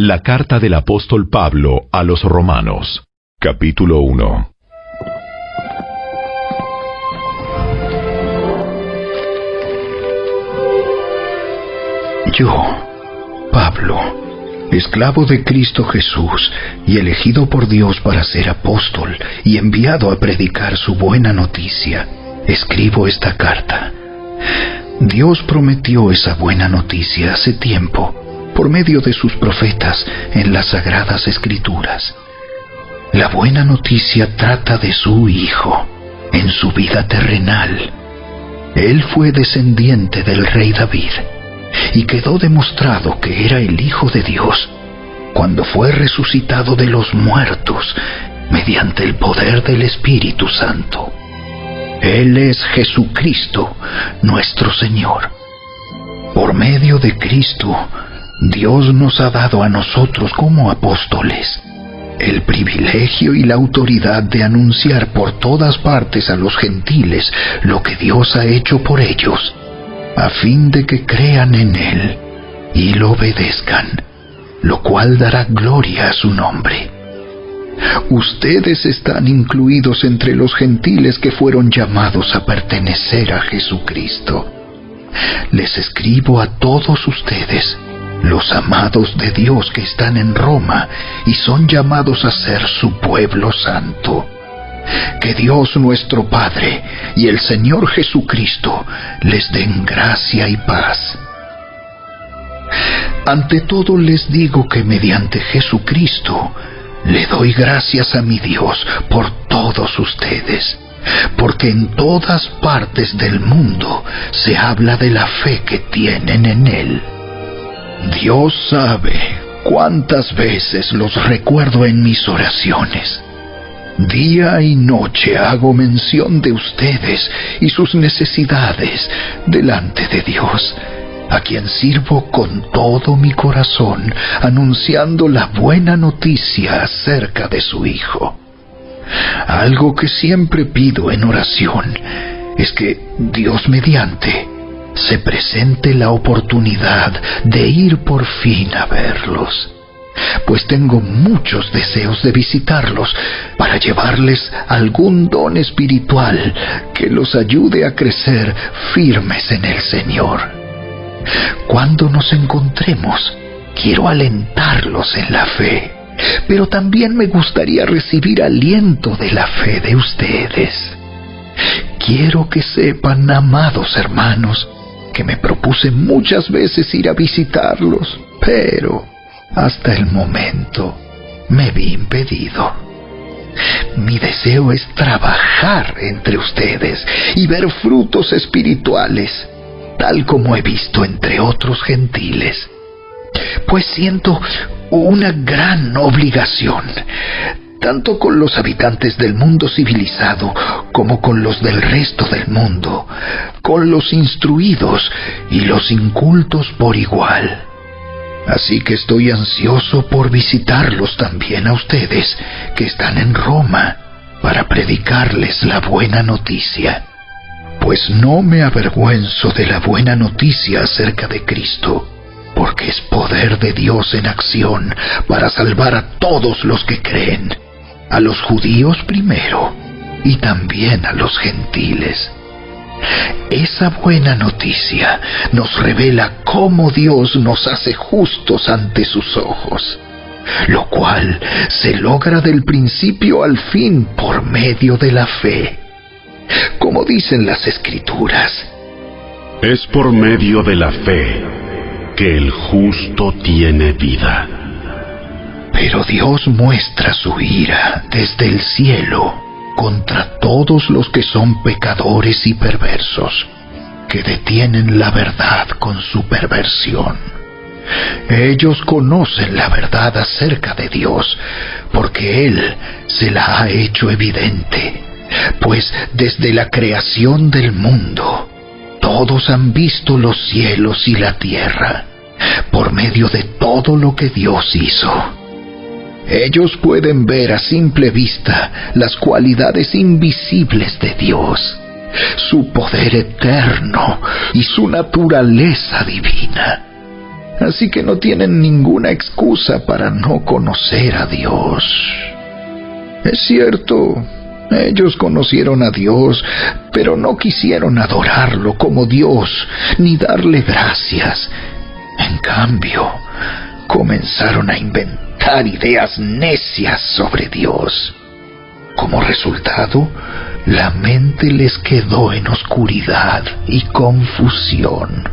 La carta del apóstol Pablo a los romanos, capítulo 1. Yo, Pablo, esclavo de Cristo Jesús y elegido por Dios para ser apóstol y enviado a predicar su buena noticia, escribo esta carta. Dios prometió esa buena noticia hace tiempo por medio de sus profetas en las sagradas escrituras. La buena noticia trata de su Hijo en su vida terrenal. Él fue descendiente del rey David y quedó demostrado que era el Hijo de Dios cuando fue resucitado de los muertos mediante el poder del Espíritu Santo. Él es Jesucristo, nuestro Señor. Por medio de Cristo, Dios nos ha dado a nosotros como apóstoles el privilegio y la autoridad de anunciar por todas partes a los gentiles lo que Dios ha hecho por ellos a fin de que crean en Él y lo obedezcan, lo cual dará gloria a su nombre. Ustedes están incluidos entre los gentiles que fueron llamados a pertenecer a Jesucristo. Les escribo a todos ustedes, los amados de Dios que están en Roma y son llamados a ser su pueblo santo que Dios nuestro Padre y el Señor Jesucristo les den gracia y paz. Ante todo les digo que mediante Jesucristo le doy gracias a mi Dios por todos ustedes, porque en todas partes del mundo se habla de la fe que tienen en Él. Dios sabe cuántas veces los recuerdo en mis oraciones Día y noche hago mención de ustedes y sus necesidades delante de Dios, a quien sirvo con todo mi corazón, anunciando la buena noticia acerca de su Hijo. Algo que siempre pido en oración es que Dios mediante se presente la oportunidad de ir por fin a verlos pues tengo muchos deseos de visitarlos para llevarles algún don espiritual que los ayude a crecer firmes en el Señor. Cuando nos encontremos, quiero alentarlos en la fe, pero también me gustaría recibir aliento de la fe de ustedes. Quiero que sepan, amados hermanos, que me propuse muchas veces ir a visitarlos, pero hasta el momento me vi impedido. Mi deseo es trabajar entre ustedes y ver frutos espirituales, tal como he visto entre otros gentiles, pues siento una gran obligación, tanto con los habitantes del mundo civilizado como con los del resto del mundo, con los instruidos y los incultos por igual Así que estoy ansioso por visitarlos también a ustedes que están en Roma para predicarles la buena noticia. Pues no me avergüenzo de la buena noticia acerca de Cristo, porque es poder de Dios en acción para salvar a todos los que creen, a los judíos primero y también a los gentiles. Esa buena noticia nos revela cómo Dios nos hace justos ante sus ojos, lo cual se logra del principio al fin por medio de la fe. Como dicen las escrituras, es por medio de la fe que el justo tiene vida. Pero Dios muestra su ira desde el cielo contra todos los que son pecadores y perversos, que detienen la verdad con su perversión. Ellos conocen la verdad acerca de Dios, porque Él se la ha hecho evidente, pues desde la creación del mundo, todos han visto los cielos y la tierra, por medio de todo lo que Dios hizo ellos pueden ver a simple vista las cualidades invisibles de Dios, su poder eterno y su naturaleza divina. así que no tienen ninguna excusa para no conocer a Dios. Es cierto, ellos conocieron a Dios, pero no quisieron adorarlo como Dios, ni darle gracias. En cambio, comenzaron a inventar ideas necias sobre Dios. Como resultado, la mente les quedó en oscuridad y confusión.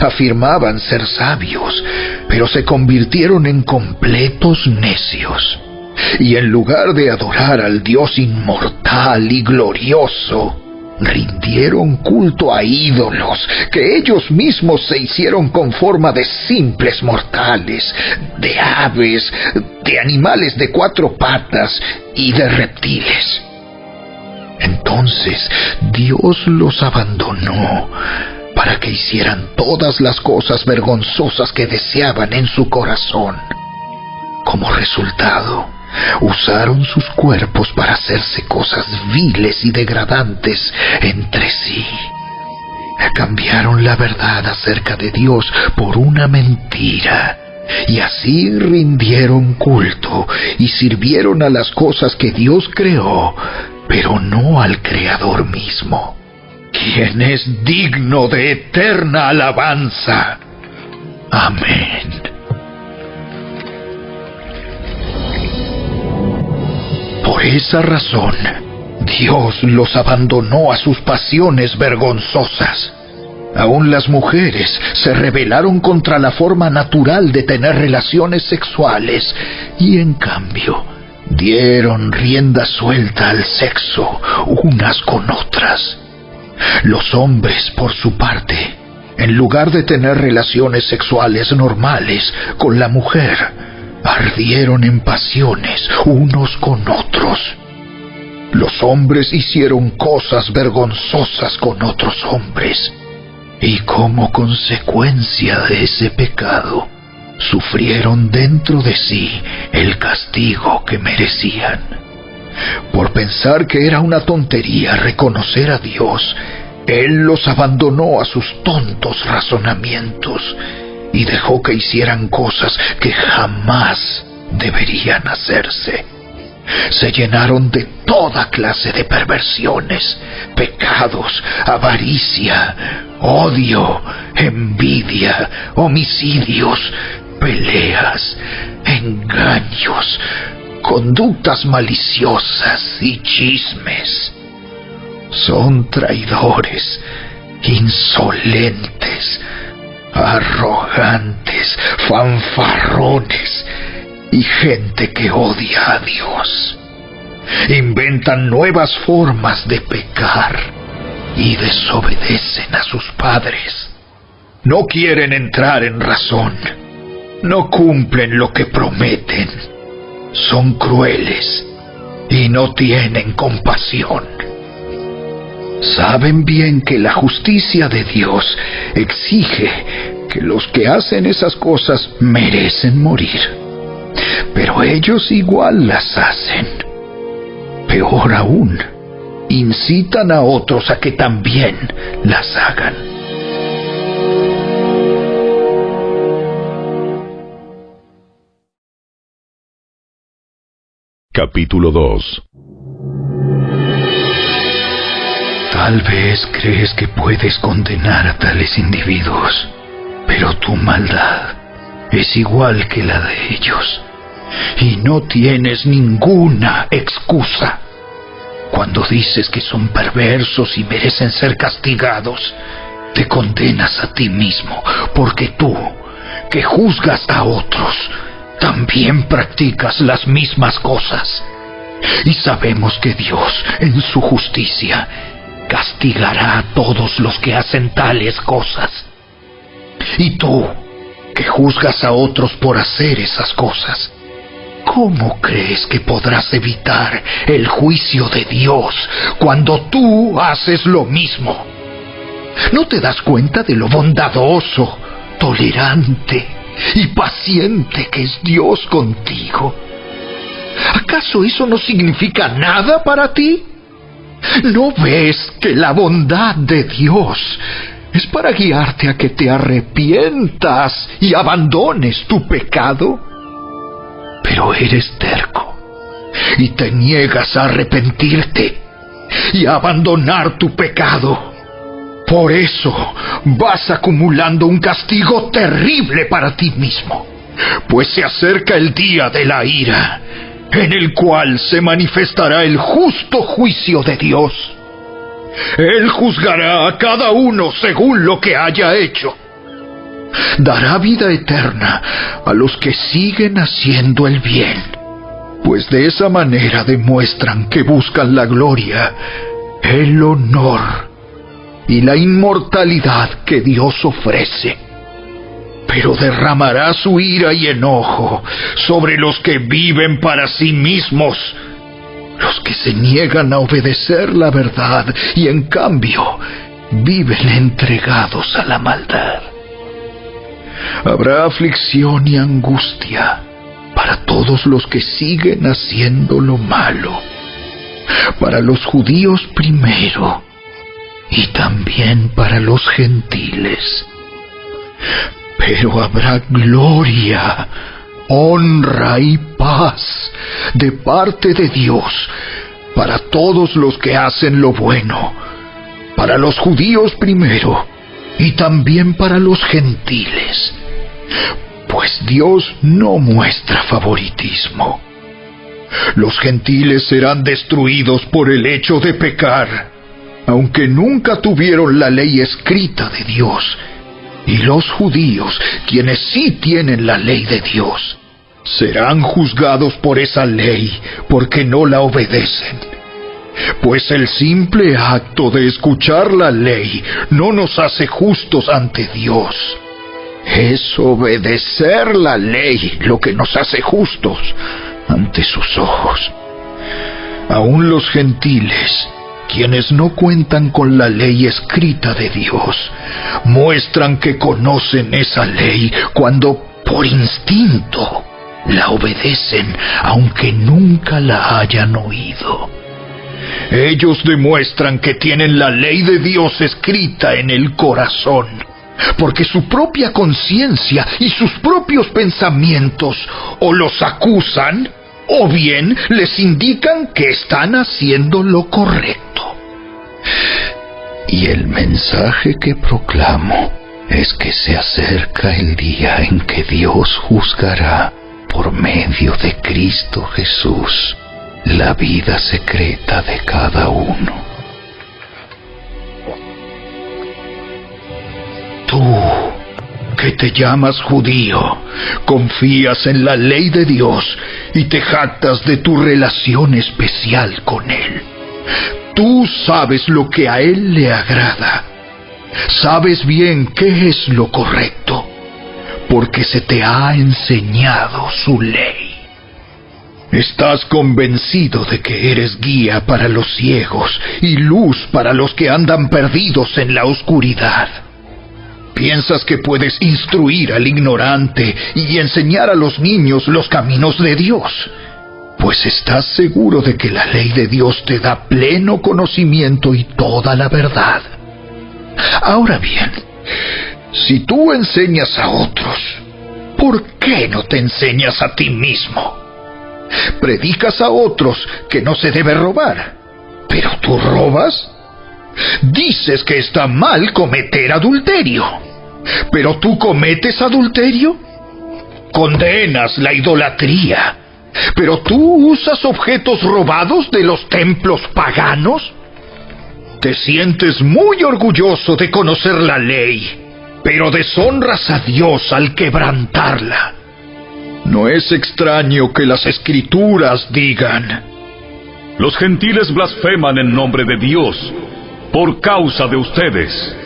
Afirmaban ser sabios, pero se convirtieron en completos necios. Y en lugar de adorar al Dios inmortal y glorioso, rindieron culto a ídolos que ellos mismos se hicieron con forma de simples mortales, de aves, de animales de cuatro patas y de reptiles. Entonces Dios los abandonó para que hicieran todas las cosas vergonzosas que deseaban en su corazón. Como resultado, usaron sus cuerpos para hacerse cosas viles y degradantes entre sí. Cambiaron la verdad acerca de Dios por una mentira y así rindieron culto y sirvieron a las cosas que Dios creó, pero no al Creador mismo, quien es digno de eterna alabanza. Amén. Por esa razón, Dios los abandonó a sus pasiones vergonzosas. Aún las mujeres se rebelaron contra la forma natural de tener relaciones sexuales y en cambio dieron rienda suelta al sexo unas con otras. Los hombres, por su parte, en lugar de tener relaciones sexuales normales con la mujer, ardieron en pasiones unos con otros. Los hombres hicieron cosas vergonzosas con otros hombres y como consecuencia de ese pecado sufrieron dentro de sí el castigo que merecían. Por pensar que era una tontería reconocer a Dios, Él los abandonó a sus tontos razonamientos y dejó que hicieran cosas que jamás deberían hacerse. Se llenaron de toda clase de perversiones, pecados, avaricia, odio, envidia, homicidios, peleas, engaños, conductas maliciosas y chismes. Son traidores, insolentes, arrogantes, fanfarrones y gente que odia a Dios. Inventan nuevas formas de pecar y desobedecen a sus padres. No quieren entrar en razón. No cumplen lo que prometen. Son crueles y no tienen compasión. Saben bien que la justicia de Dios exige que los que hacen esas cosas merecen morir. Pero ellos igual las hacen. Peor aún, incitan a otros a que también las hagan. Capítulo 2 Tal vez crees que puedes condenar a tales individuos, pero tu maldad es igual que la de ellos y no tienes ninguna excusa. Cuando dices que son perversos y merecen ser castigados, te condenas a ti mismo, porque tú, que juzgas a otros, también practicas las mismas cosas. Y sabemos que Dios, en su justicia, castigará a todos los que hacen tales cosas. Y tú, que juzgas a otros por hacer esas cosas, ¿cómo crees que podrás evitar el juicio de Dios cuando tú haces lo mismo? ¿No te das cuenta de lo bondadoso, tolerante y paciente que es Dios contigo? ¿Acaso eso no significa nada para ti? ¿No ves que la bondad de Dios es para guiarte a que te arrepientas y abandones tu pecado. Pero eres terco y te niegas a arrepentirte y a abandonar tu pecado. Por eso vas acumulando un castigo terrible para ti mismo, pues se acerca el día de la ira, en el cual se manifestará el justo juicio de Dios. Él juzgará a cada uno según lo que haya hecho. Dará vida eterna a los que siguen haciendo el bien, pues de esa manera demuestran que buscan la gloria, el honor y la inmortalidad que Dios ofrece. Pero derramará su ira y enojo sobre los que viven para sí mismos, los que se niegan a obedecer la verdad y en cambio viven entregados a la maldad. Habrá aflicción y angustia para todos los que siguen haciendo lo malo, para los judíos primero y también para los gentiles. Pero habrá gloria, honra y paz de parte de Dios para todos los que hacen lo bueno, para los judíos primero y también para los gentiles, pues Dios no muestra favoritismo. Los gentiles serán destruidos por el hecho de pecar, aunque nunca tuvieron la ley escrita de Dios, y los judíos, quienes sí tienen la ley de Dios, serán juzgados por esa ley porque no la obedecen. Pues el simple acto de escuchar la ley no nos hace justos ante Dios. Es obedecer la ley lo que nos hace justos ante sus ojos. Aún los gentiles, quienes no cuentan con la ley escrita de Dios, muestran que conocen esa ley cuando por instinto la obedecen aunque nunca la hayan oído. Ellos demuestran que tienen la ley de Dios escrita en el corazón, porque su propia conciencia y sus propios pensamientos o los acusan o bien les indican que están haciendo lo correcto. Y el mensaje que proclamo es que se acerca el día en que Dios juzgará por medio de Cristo Jesús la vida secreta de cada uno. Tú, que te llamas judío, confías en la ley de Dios y te jactas de tu relación especial con Él. Tú sabes lo que a Él le agrada. Sabes bien qué es lo correcto, porque se te ha enseñado su ley. Estás convencido de que eres guía para los ciegos y luz para los que andan perdidos en la oscuridad. Piensas que puedes instruir al ignorante y enseñar a los niños los caminos de Dios, pues estás seguro de que la ley de Dios te da pleno conocimiento y toda la verdad. Ahora bien, si tú enseñas a otros, ¿por qué no te enseñas a ti mismo? Predicas a otros que no se debe robar, pero tú robas. Dices que está mal cometer adulterio, pero tú cometes adulterio. Condenas la idolatría, pero tú usas objetos robados de los templos paganos. Te sientes muy orgulloso de conocer la ley, pero deshonras a Dios al quebrantarla. No es extraño que las escrituras digan, Los gentiles blasfeman en nombre de Dios por causa de ustedes.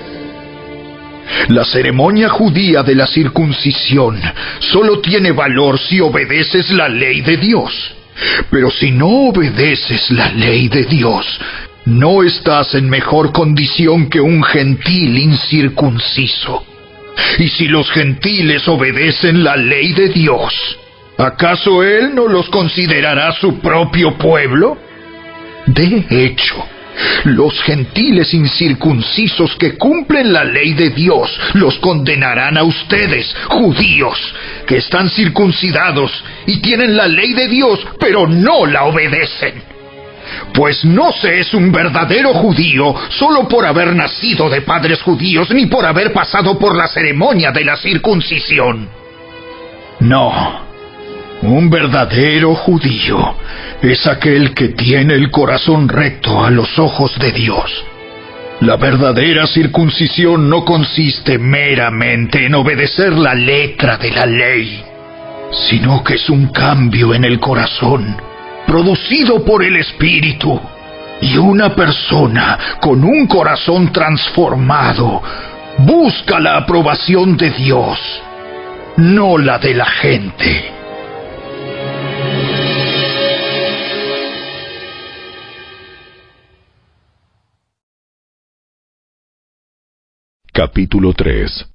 La ceremonia judía de la circuncisión solo tiene valor si obedeces la ley de Dios. Pero si no obedeces la ley de Dios, no estás en mejor condición que un gentil incircunciso. Y si los gentiles obedecen la ley de Dios, ¿acaso Él no los considerará su propio pueblo? De hecho, Los gentiles incircuncisos que cumplen la ley de Dios los condenarán a ustedes, judíos, que están circuncidados y tienen la ley de Dios, pero no la obedecen. Pues no se es un verdadero judío solo por haber nacido de padres judíos ni por haber pasado por la ceremonia de la circuncisión. No, un verdadero judío es aquel que tiene el corazón recto a los ojos de Dios. La verdadera circuncisión no consiste meramente en obedecer la letra de la ley, sino que es un cambio en el corazón, producido por el Espíritu. Y una persona con un corazón transformado busca la aprobación de Dios, no la de la gente. Capítulo 3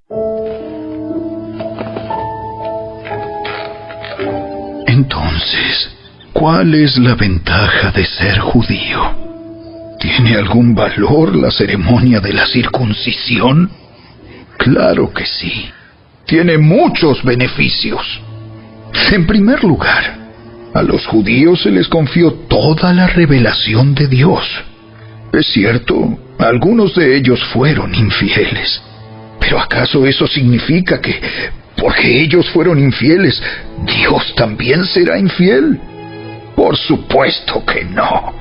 Entonces, ¿cuál es la ventaja de ser judío? ¿Tiene algún valor la ceremonia de la circuncisión? Claro que sí. Tiene muchos beneficios. En primer lugar, a los judíos se les confió toda la revelación de Dios. Es cierto, algunos de ellos fueron infieles. Pero ¿acaso eso significa que, porque ellos fueron infieles, Dios también será infiel? Por supuesto que no.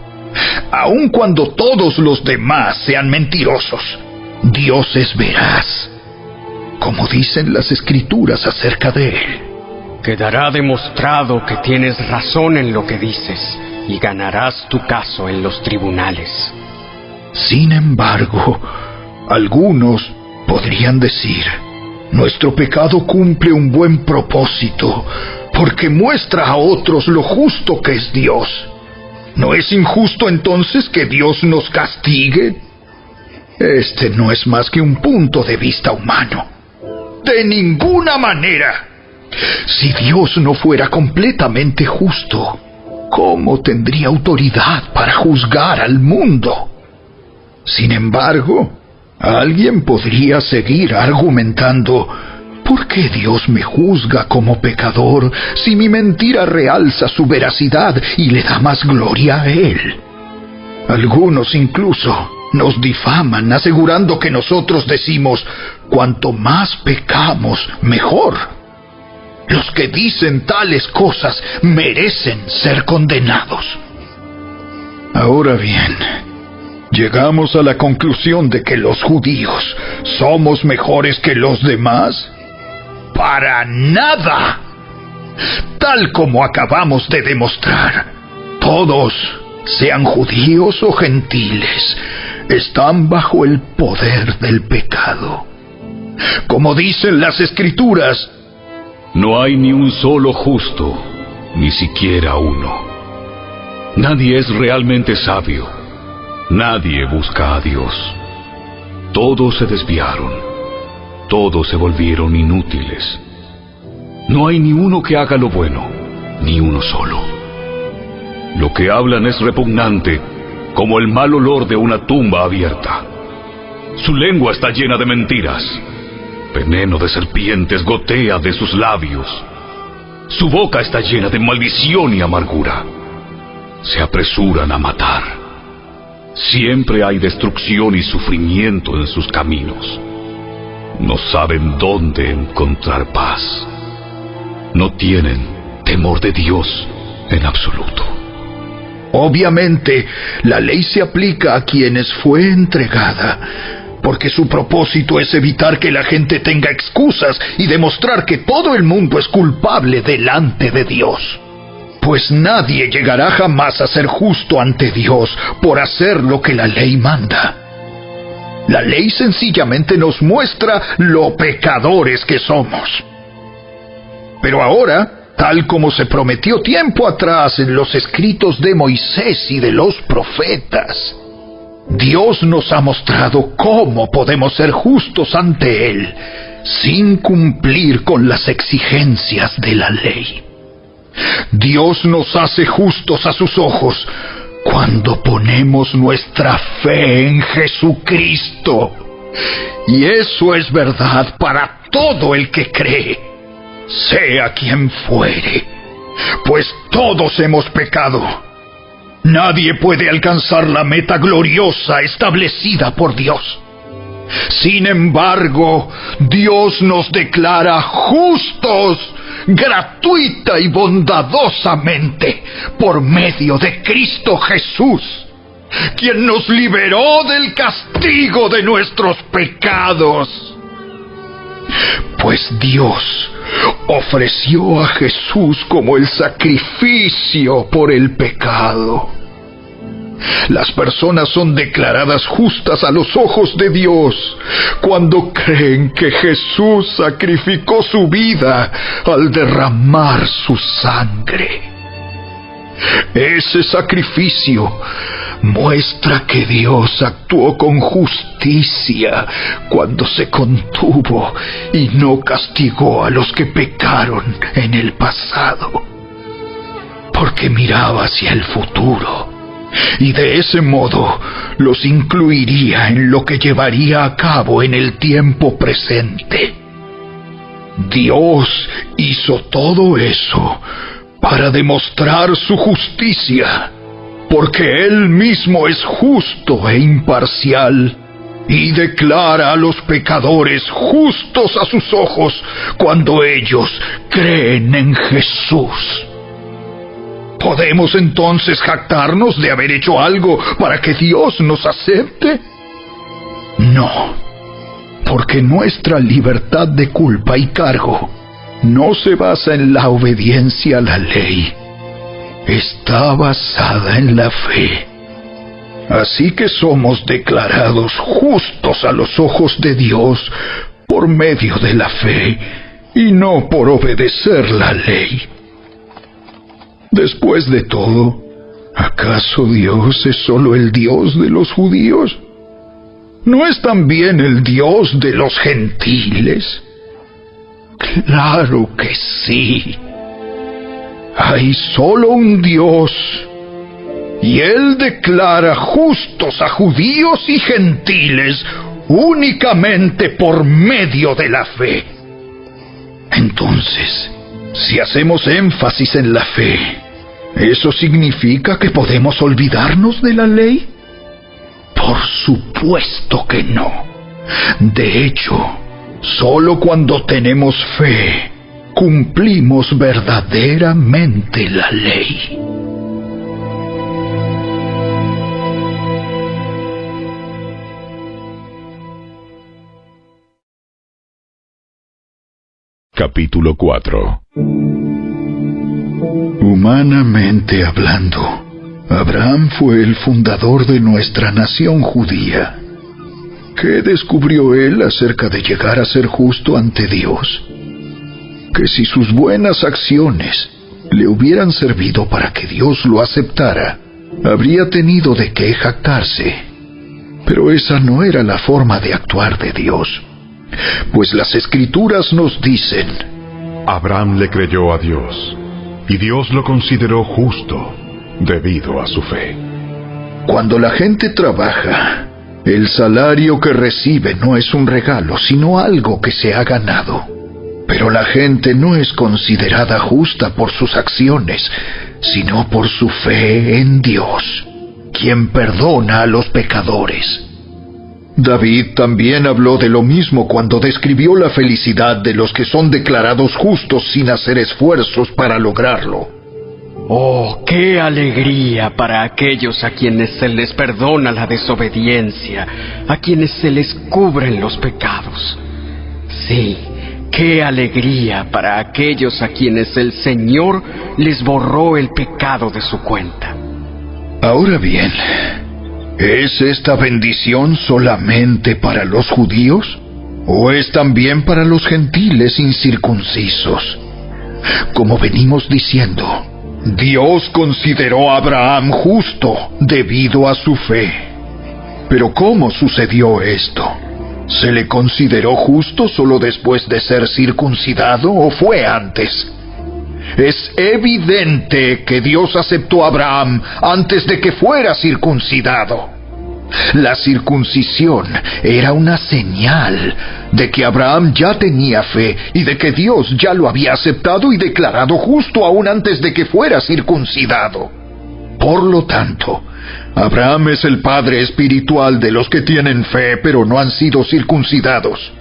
Aun cuando todos los demás sean mentirosos, Dios es veraz, como dicen las escrituras acerca de Él. Quedará demostrado que tienes razón en lo que dices y ganarás tu caso en los tribunales. Sin embargo, algunos podrían decir, nuestro pecado cumple un buen propósito, porque muestra a otros lo justo que es Dios. ¿No es injusto entonces que Dios nos castigue? Este no es más que un punto de vista humano. De ninguna manera. Si Dios no fuera completamente justo, ¿cómo tendría autoridad para juzgar al mundo? Sin embargo, alguien podría seguir argumentando, ¿por qué Dios me juzga como pecador si mi mentira realza su veracidad y le da más gloria a Él? Algunos incluso nos difaman asegurando que nosotros decimos, cuanto más pecamos, mejor. Los que dicen tales cosas merecen ser condenados. Ahora bien, llegamos a la conclusión de que los judíos somos mejores que los demás? Para nada. Tal como acabamos de demostrar, todos, sean judíos o gentiles, están bajo el poder del pecado. Como dicen las escrituras, no hay ni un solo justo, ni siquiera uno. Nadie es realmente sabio Nadie busca a Dios. Todos se desviaron. Todos se volvieron inútiles. No hay ni uno que haga lo bueno, ni uno solo. Lo que hablan es repugnante, como el mal olor de una tumba abierta. Su lengua está llena de mentiras. Veneno de serpientes gotea de sus labios. Su boca está llena de maldición y amargura. Se apresuran a matar Siempre hay destrucción y sufrimiento en sus caminos. No saben dónde encontrar paz. No tienen temor de Dios en absoluto. Obviamente, la ley se aplica a quienes fue entregada, porque su propósito es evitar que la gente tenga excusas y demostrar que todo el mundo es culpable delante de Dios pues nadie llegará jamás a ser justo ante Dios por hacer lo que la ley manda. La ley sencillamente nos muestra lo pecadores que somos. Pero ahora, tal como se prometió tiempo atrás en los escritos de Moisés y de los profetas, Dios nos ha mostrado cómo podemos ser justos ante Él sin cumplir con las exigencias de la ley. Dios nos hace justos a sus ojos cuando ponemos nuestra fe en Jesucristo. Y eso es verdad para todo el que cree, sea quien fuere, pues todos hemos pecado. Nadie puede alcanzar la meta gloriosa establecida por Dios. Sin embargo, Dios nos declara justos gratuita y bondadosamente por medio de Cristo Jesús, quien nos liberó del castigo de nuestros pecados. Pues Dios ofreció a Jesús como el sacrificio por el pecado. Las personas son declaradas justas a los ojos de Dios cuando creen que Jesús sacrificó su vida al derramar su sangre. Ese sacrificio muestra que Dios actuó con justicia cuando se contuvo y no castigó a los que pecaron en el pasado, porque miraba hacia el futuro y de ese modo los incluiría en lo que llevaría a cabo en el tiempo presente. Dios hizo todo eso para demostrar su justicia, porque Él mismo es justo e imparcial y declara a los pecadores justos a sus ojos cuando ellos creen en Jesús. ¿Podemos entonces jactarnos de haber hecho algo para que Dios nos acepte? No, porque nuestra libertad de culpa y cargo no se basa en la obediencia a la ley, está basada en la fe. Así que somos declarados justos a los ojos de Dios por medio de la fe y no por obedecer la ley. Después de todo, ¿acaso Dios es solo el Dios de los judíos? ¿No es también el Dios de los gentiles? Claro que sí. Hay solo un Dios, y Él declara justos a judíos y gentiles únicamente por medio de la fe. Entonces, si hacemos énfasis en la fe, ¿eso significa que podemos olvidarnos de la ley? Por supuesto que no. De hecho, solo cuando tenemos fe, cumplimos verdaderamente la ley. Capítulo 4 Humanamente hablando, Abraham fue el fundador de nuestra nación judía. ¿Qué descubrió él acerca de llegar a ser justo ante Dios? Que si sus buenas acciones le hubieran servido para que Dios lo aceptara, habría tenido de qué jactarse. Pero esa no era la forma de actuar de Dios pues las escrituras nos dicen, Abraham le creyó a Dios, y Dios lo consideró justo debido a su fe. Cuando la gente trabaja, el salario que recibe no es un regalo, sino algo que se ha ganado. Pero la gente no es considerada justa por sus acciones, sino por su fe en Dios, quien perdona a los pecadores. David también habló de lo mismo cuando describió la felicidad de los que son declarados justos sin hacer esfuerzos para lograrlo. Oh, qué alegría para aquellos a quienes se les perdona la desobediencia, a quienes se les cubren los pecados. Sí, qué alegría para aquellos a quienes el Señor les borró el pecado de su cuenta. Ahora bien, ¿Es esta bendición solamente para los judíos? ¿O es también para los gentiles incircuncisos? Como venimos diciendo, Dios consideró a Abraham justo debido a su fe. Pero ¿cómo sucedió esto? ¿Se le consideró justo solo después de ser circuncidado o fue antes? Es evidente que Dios aceptó a Abraham antes de que fuera circuncidado. La circuncisión era una señal de que Abraham ya tenía fe y de que Dios ya lo había aceptado y declarado justo aún antes de que fuera circuncidado. Por lo tanto, Abraham es el padre espiritual de los que tienen fe pero no han sido circuncidados.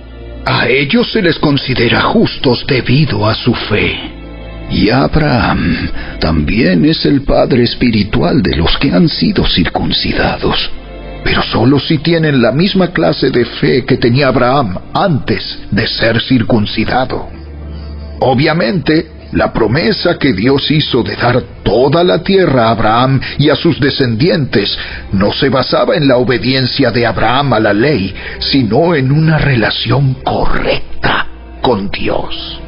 A ellos se les considera justos debido a su fe. Y Abraham también es el padre espiritual de los que han sido circuncidados pero solo si tienen la misma clase de fe que tenía Abraham antes de ser circuncidado. Obviamente, la promesa que Dios hizo de dar toda la tierra a Abraham y a sus descendientes no se basaba en la obediencia de Abraham a la ley, sino en una relación correcta con Dios,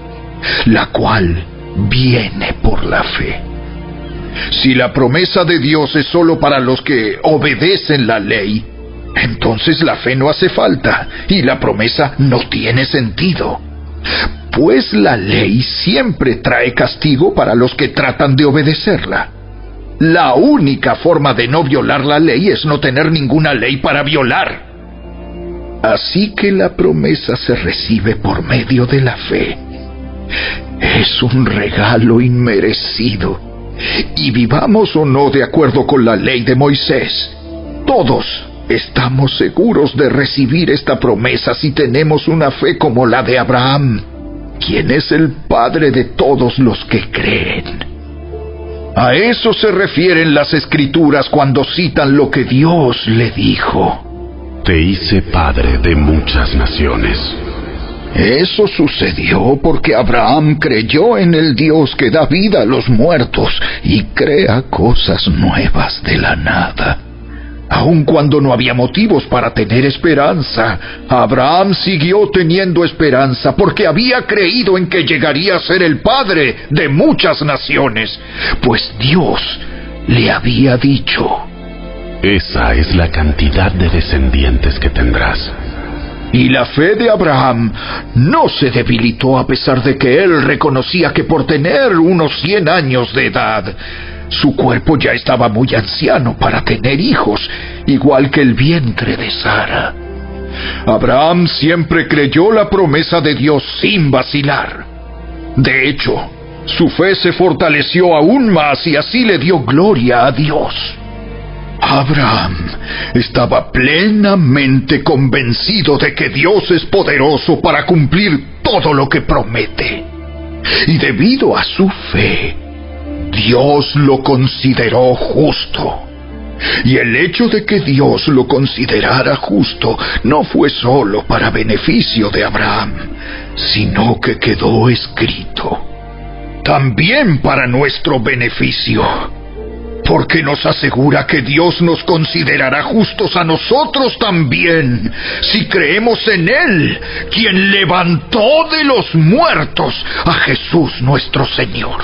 la cual viene por la fe. Si la promesa de Dios es solo para los que obedecen la ley, entonces la fe no hace falta y la promesa no tiene sentido. Pues la ley siempre trae castigo para los que tratan de obedecerla. La única forma de no violar la ley es no tener ninguna ley para violar. Así que la promesa se recibe por medio de la fe. Es un regalo inmerecido y vivamos o no de acuerdo con la ley de Moisés, todos estamos seguros de recibir esta promesa si tenemos una fe como la de Abraham, quien es el padre de todos los que creen. A eso se refieren las escrituras cuando citan lo que Dios le dijo. Te hice padre de muchas naciones. Eso sucedió porque Abraham creyó en el Dios que da vida a los muertos y crea cosas nuevas de la nada. Aun cuando no había motivos para tener esperanza, Abraham siguió teniendo esperanza porque había creído en que llegaría a ser el padre de muchas naciones, pues Dios le había dicho, Esa es la cantidad de descendientes que tendrás. Y la fe de Abraham no se debilitó a pesar de que él reconocía que por tener unos cien años de edad, su cuerpo ya estaba muy anciano para tener hijos, igual que el vientre de Sara. Abraham siempre creyó la promesa de Dios sin vacilar. De hecho, su fe se fortaleció aún más y así le dio gloria a Dios. Abraham estaba plenamente convencido de que Dios es poderoso para cumplir todo lo que promete. Y debido a su fe, Dios lo consideró justo. Y el hecho de que Dios lo considerara justo no fue solo para beneficio de Abraham, sino que quedó escrito también para nuestro beneficio porque nos asegura que Dios nos considerará justos a nosotros también, si creemos en Él, quien levantó de los muertos a Jesús nuestro Señor.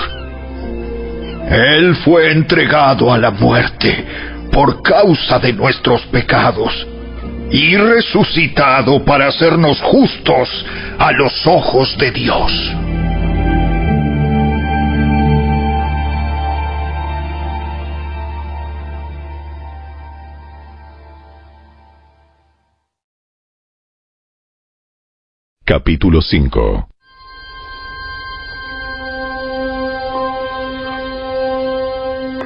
Él fue entregado a la muerte por causa de nuestros pecados y resucitado para hacernos justos a los ojos de Dios. Capítulo 5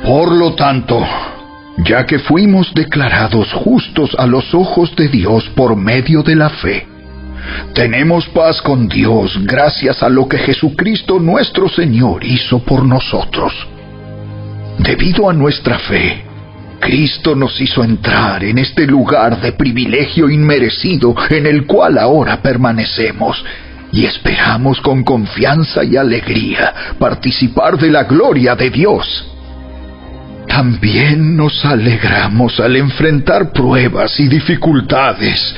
Por lo tanto, ya que fuimos declarados justos a los ojos de Dios por medio de la fe, tenemos paz con Dios gracias a lo que Jesucristo nuestro Señor hizo por nosotros. Debido a nuestra fe, Cristo nos hizo entrar en este lugar de privilegio inmerecido en el cual ahora permanecemos y esperamos con confianza y alegría participar de la gloria de Dios. También nos alegramos al enfrentar pruebas y dificultades,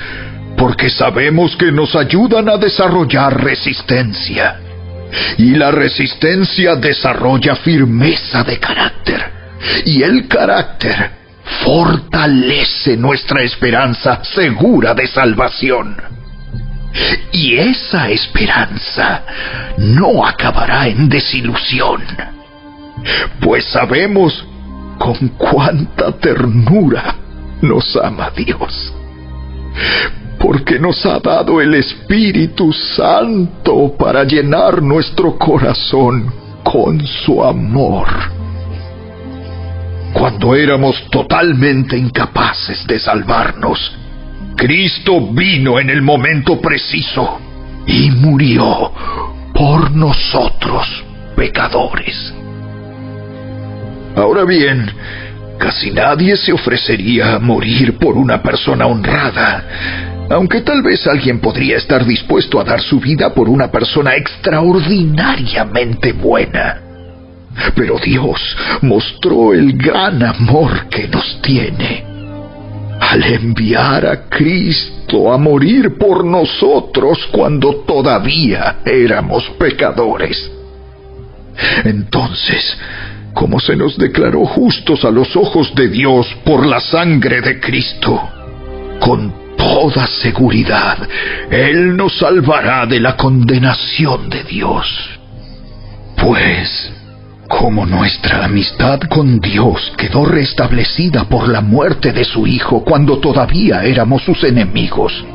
porque sabemos que nos ayudan a desarrollar resistencia. Y la resistencia desarrolla firmeza de carácter y el carácter fortalece nuestra esperanza segura de salvación. Y esa esperanza no acabará en desilusión, pues sabemos con cuánta ternura nos ama Dios, porque nos ha dado el Espíritu Santo para llenar nuestro corazón con su amor. Cuando éramos totalmente incapaces de salvarnos, Cristo vino en el momento preciso y murió por nosotros, pecadores. Ahora bien, casi nadie se ofrecería a morir por una persona honrada, aunque tal vez alguien podría estar dispuesto a dar su vida por una persona extraordinariamente buena. Pero Dios mostró el gran amor que nos tiene al enviar a Cristo a morir por nosotros cuando todavía éramos pecadores. Entonces, como se nos declaró justos a los ojos de Dios por la sangre de Cristo, con toda seguridad, Él nos salvará de la condenación de Dios. Pues, como nuestra amistad con Dios quedó restablecida por la muerte de su Hijo cuando todavía éramos sus enemigos,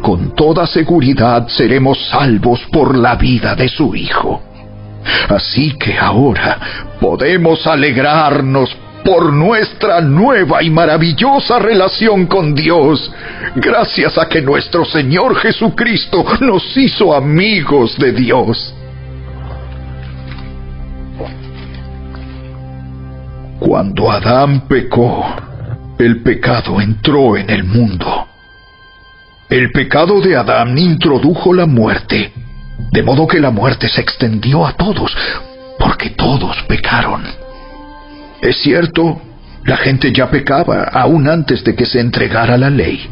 con toda seguridad seremos salvos por la vida de su Hijo. Así que ahora podemos alegrarnos por nuestra nueva y maravillosa relación con Dios, gracias a que nuestro Señor Jesucristo nos hizo amigos de Dios. Cuando Adán pecó, el pecado entró en el mundo. El pecado de Adán introdujo la muerte, de modo que la muerte se extendió a todos, porque todos pecaron. Es cierto, la gente ya pecaba aún antes de que se entregara la ley,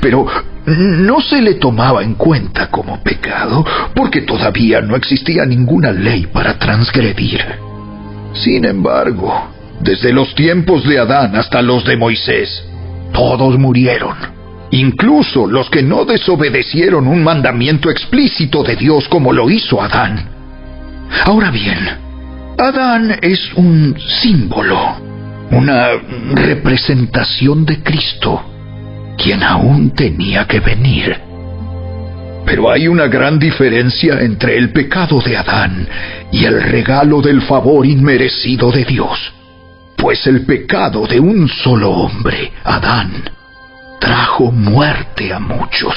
pero no se le tomaba en cuenta como pecado porque todavía no existía ninguna ley para transgredir. Sin embargo, desde los tiempos de Adán hasta los de Moisés, todos murieron. Incluso los que no desobedecieron un mandamiento explícito de Dios como lo hizo Adán. Ahora bien, Adán es un símbolo, una representación de Cristo, quien aún tenía que venir. Pero hay una gran diferencia entre el pecado de Adán y el regalo del favor inmerecido de Dios pues el pecado de un solo hombre, Adán, trajo muerte a muchos.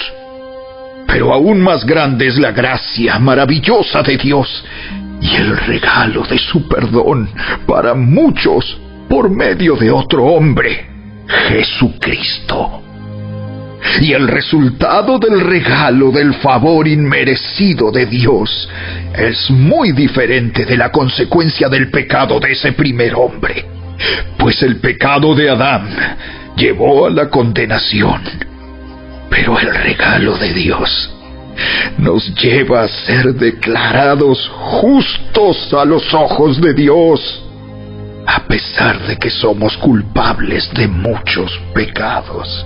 Pero aún más grande es la gracia maravillosa de Dios y el regalo de su perdón para muchos por medio de otro hombre, Jesucristo. Y el resultado del regalo del favor inmerecido de Dios es muy diferente de la consecuencia del pecado de ese primer hombre pues el pecado de Adán llevó a la condenación. Pero el regalo de Dios nos lleva a ser declarados justos a los ojos de Dios, a pesar de que somos culpables de muchos pecados.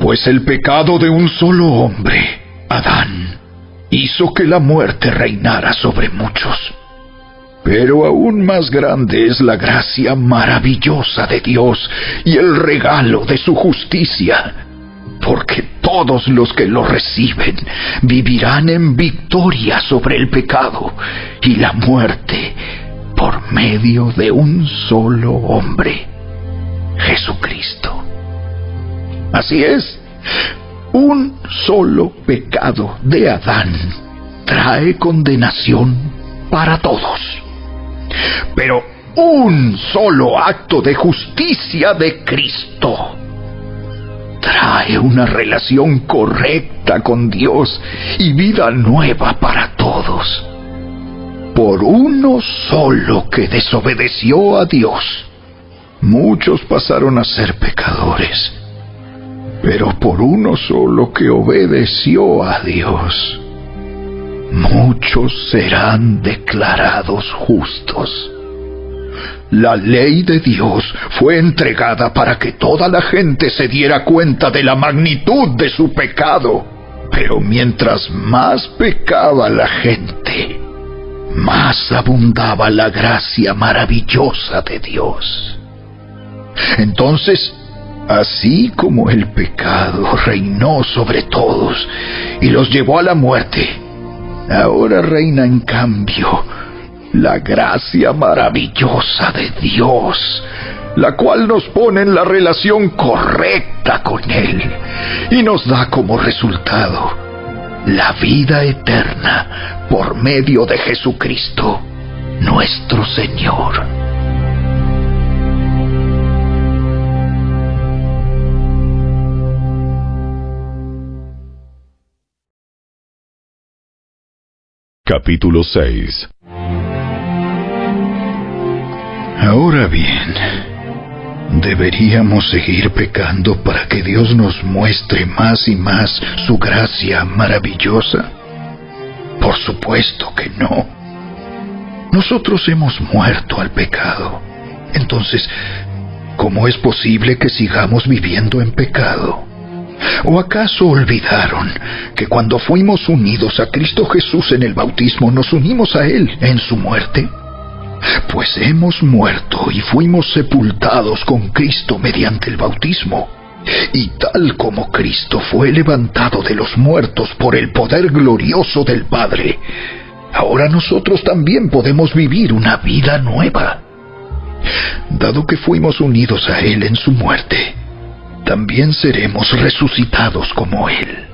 Pues el pecado de un solo hombre, Adán, hizo que la muerte reinara sobre muchos. Pero aún más grande es la gracia maravillosa de Dios y el regalo de su justicia, porque todos los que lo reciben vivirán en victoria sobre el pecado y la muerte por medio de un solo hombre, Jesucristo. Así es, un solo pecado de Adán trae condenación para todos. Pero un solo acto de justicia de Cristo trae una relación correcta con Dios y vida nueva para todos. Por uno solo que desobedeció a Dios, muchos pasaron a ser pecadores. Pero por uno solo que obedeció a Dios, muchos serán declarados justos. La ley de Dios fue entregada para que toda la gente se diera cuenta de la magnitud de su pecado Pero mientras más pecaba la gente, más abundaba la gracia maravillosa de Dios. Entonces, así como el pecado reinó sobre todos y los llevó a la muerte, ahora reina en cambio la gracia maravillosa de Dios, la cual nos pone en la relación correcta con Él y nos da como resultado la vida eterna por medio de Jesucristo, nuestro Señor. Capítulo 6 Ahora bien, ¿deberíamos seguir pecando para que Dios nos muestre más y más su gracia maravillosa? Por supuesto que no. Nosotros hemos muerto al pecado. Entonces, ¿cómo es posible que sigamos viviendo en pecado? ¿O acaso olvidaron que cuando fuimos unidos a Cristo Jesús en el bautismo nos unimos a Él en su muerte? Pues hemos muerto y fuimos sepultados con Cristo mediante el bautismo. Y tal como Cristo fue levantado de los muertos por el poder glorioso del Padre, ahora nosotros también podemos vivir una vida nueva. Dado que fuimos unidos a Él en su muerte, también seremos resucitados como Él.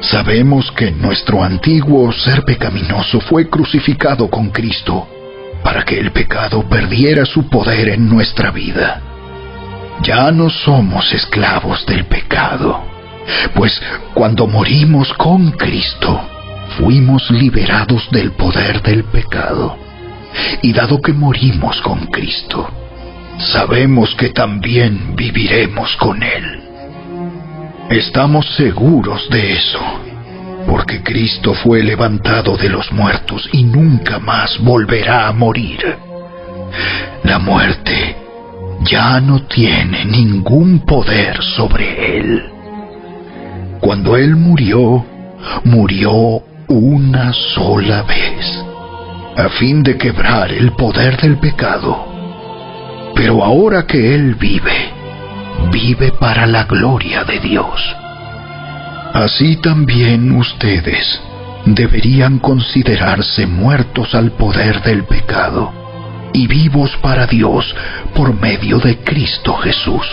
Sabemos que nuestro antiguo ser pecaminoso fue crucificado con Cristo para que el pecado perdiera su poder en nuestra vida. Ya no somos esclavos del pecado, pues cuando morimos con Cristo, fuimos liberados del poder del pecado. Y dado que morimos con Cristo, sabemos que también viviremos con Él. Estamos seguros de eso porque Cristo fue levantado de los muertos y nunca más volverá a morir. La muerte ya no tiene ningún poder sobre él. Cuando él murió, murió una sola vez, a fin de quebrar el poder del pecado. Pero ahora que él vive, vive para la gloria de Dios. Así también ustedes deberían considerarse muertos al poder del pecado y vivos para Dios por medio de Cristo Jesús.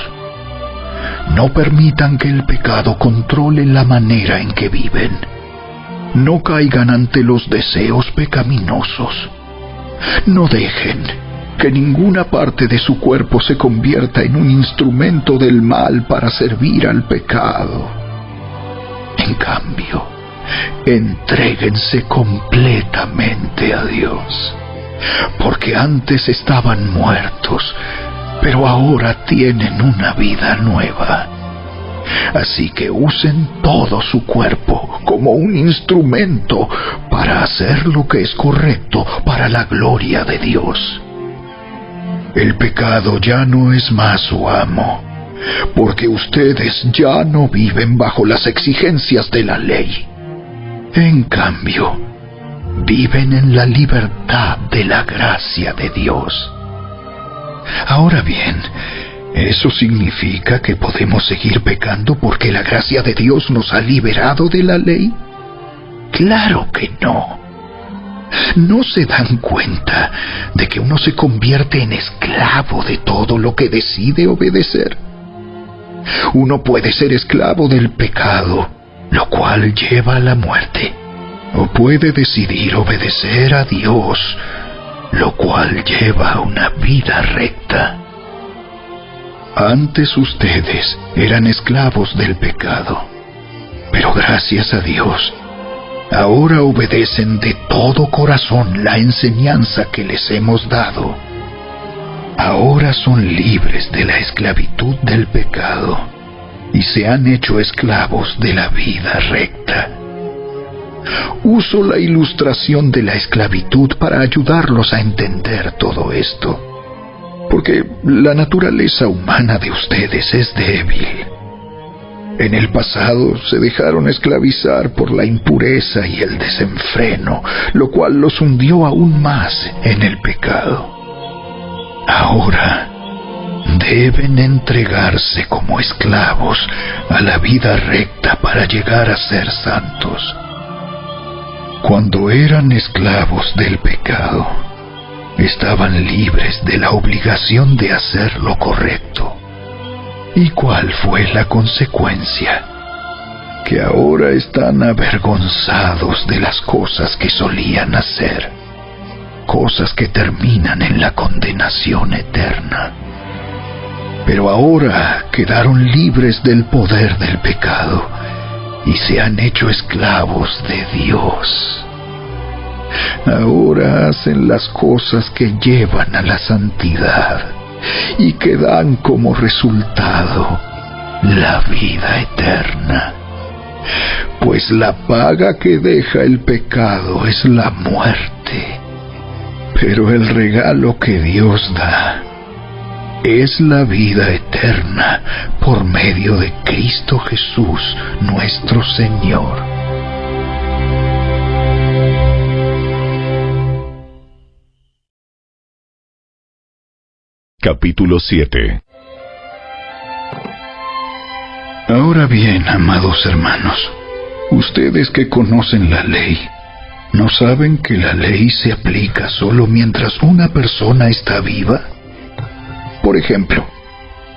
No permitan que el pecado controle la manera en que viven. No caigan ante los deseos pecaminosos. No dejen que ninguna parte de su cuerpo se convierta en un instrumento del mal para servir al pecado. En cambio, entréguense completamente a Dios, porque antes estaban muertos, pero ahora tienen una vida nueva. Así que usen todo su cuerpo como un instrumento para hacer lo que es correcto para la gloria de Dios. El pecado ya no es más su amo porque ustedes ya no viven bajo las exigencias de la ley. En cambio, viven en la libertad de la gracia de Dios. Ahora bien, ¿eso significa que podemos seguir pecando porque la gracia de Dios nos ha liberado de la ley? Claro que no. ¿No se dan cuenta de que uno se convierte en esclavo de todo lo que decide obedecer? Uno puede ser esclavo del pecado, lo cual lleva a la muerte. O puede decidir obedecer a Dios, lo cual lleva a una vida recta. Antes ustedes eran esclavos del pecado, pero gracias a Dios, ahora obedecen de todo corazón la enseñanza que les hemos dado ahora son libres de la esclavitud del pecado y se han hecho esclavos de la vida recta. Uso la ilustración de la esclavitud para ayudarlos a entender todo esto, porque la naturaleza humana de ustedes es débil. En el pasado se dejaron esclavizar por la impureza y el desenfreno, lo cual los hundió aún más en el pecado. Ahora deben entregarse como esclavos a la vida recta para llegar a ser santos. Cuando eran esclavos del pecado, estaban libres de la obligación de hacer lo correcto. ¿Y cuál fue la consecuencia? Que ahora están avergonzados de las cosas que solían hacer, cosas que terminan en la condenación eterna. Pero ahora quedaron libres del poder del pecado y se han hecho esclavos de Dios. Ahora hacen las cosas que llevan a la santidad y que dan como resultado la vida eterna. Pues la paga que deja el pecado es la muerte, pero el regalo que Dios da es la vida eterna por medio de Cristo Jesús nuestro Señor. Capítulo 7 Ahora bien, amados hermanos, ustedes que conocen la ley, ¿no saben que la ley se aplica solo mientras una persona está viva? Por ejemplo,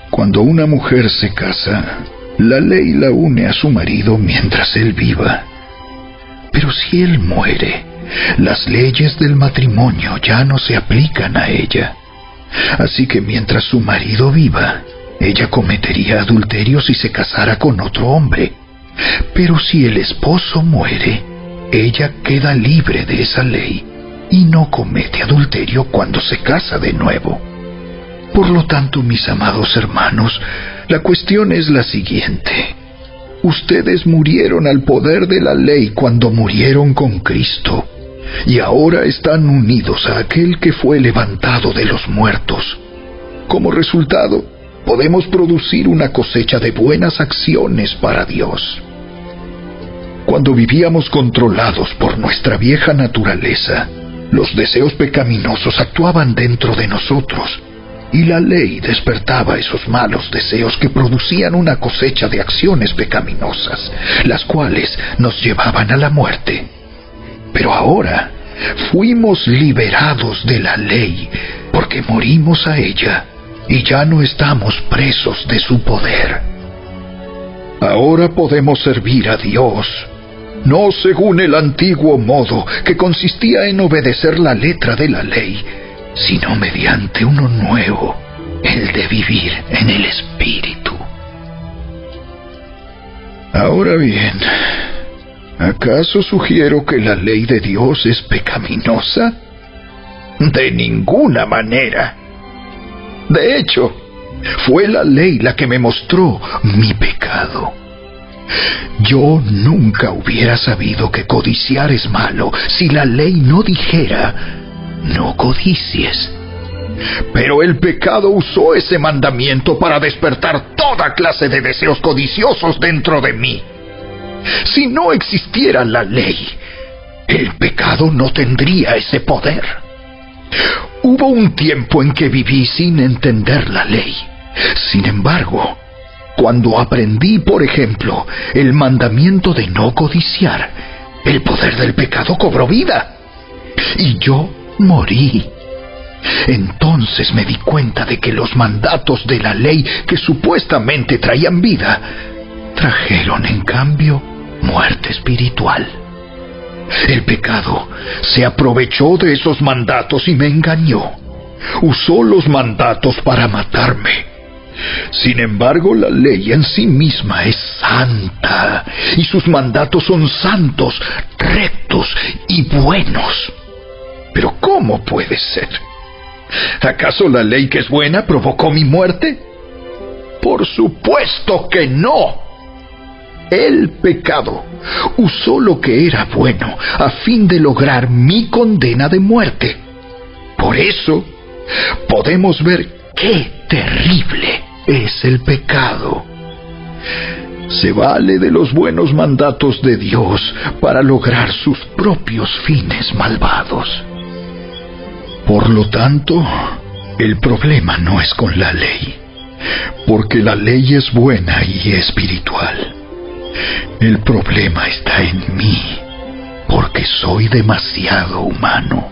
cuando una mujer se casa, la ley la une a su marido mientras él viva. Pero si él muere, las leyes del matrimonio ya no se aplican a ella. Así que mientras su marido viva, ella cometería adulterio si se casara con otro hombre. Pero si el esposo muere, ella queda libre de esa ley y no comete adulterio cuando se casa de nuevo. Por lo tanto, mis amados hermanos, la cuestión es la siguiente. Ustedes murieron al poder de la ley cuando murieron con Cristo, y ahora están unidos a aquel que fue levantado de los muertos. Como resultado, podemos producir una cosecha de buenas acciones para Dios. Cuando vivíamos controlados por nuestra vieja naturaleza, los deseos pecaminosos actuaban dentro de nosotros y la ley despertaba esos malos deseos que producían una cosecha de acciones pecaminosas, las cuales nos llevaban a la muerte. Pero ahora fuimos liberados de la ley porque morimos a ella y ya no estamos presos de su poder. Ahora podemos servir a Dios, no según el antiguo modo que consistía en obedecer la letra de la ley, sino mediante uno nuevo, el de vivir en el Espíritu. Ahora bien, ¿acaso sugiero que la ley de Dios es pecaminosa? De ninguna manera. De hecho, fue la ley la que me mostró mi pecado. Yo nunca hubiera sabido que codiciar es malo si la ley no dijera no codicies. Pero el pecado usó ese mandamiento para despertar toda clase de deseos codiciosos dentro de mí. Si no existiera la ley, el pecado no tendría ese poder. Hubo un tiempo en que viví sin entender la ley. Sin embargo, cuando aprendí, por ejemplo, el mandamiento de no codiciar, el poder del pecado cobró vida. Y yo morí. Entonces me di cuenta de que los mandatos de la ley que supuestamente traían vida, trajeron en cambio muerte espiritual. El pecado se aprovechó de esos mandatos y me engañó. Usó los mandatos para matarme. Sin embargo, la ley en sí misma es santa y sus mandatos son santos, rectos y buenos. Pero ¿cómo puede ser? ¿Acaso la ley que es buena provocó mi muerte? Por supuesto que no. El pecado usó lo que era bueno a fin de lograr mi condena de muerte. Por eso podemos ver qué terrible es el pecado. se vale de los buenos mandatos de Dios para lograr sus propios fines malvados. Por lo tanto, el problema no es con la ley, porque la ley es buena y espiritual. El problema está en mí, porque soy demasiado humano,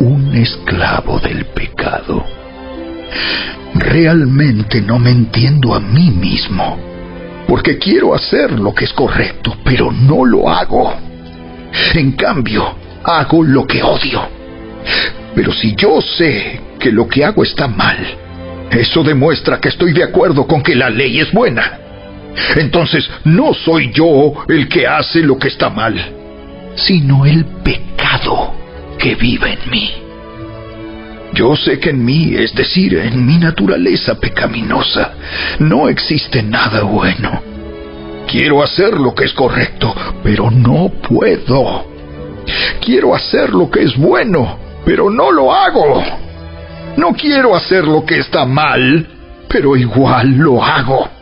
un esclavo del pecado. Realmente no me entiendo a mí mismo, porque quiero hacer lo que es correcto, pero no lo hago. En cambio, hago lo que odio. Pero si yo sé que lo que hago está mal, eso demuestra que estoy de acuerdo con que la ley es buena. Entonces no soy yo el que hace lo que está mal, sino el pecado que vive en mí. Yo sé que en mí, es decir, en mi naturaleza pecaminosa, no existe nada bueno. Quiero hacer lo que es correcto, pero no puedo. Quiero hacer lo que es bueno, pero no lo hago. No quiero hacer lo que está mal, pero igual lo hago.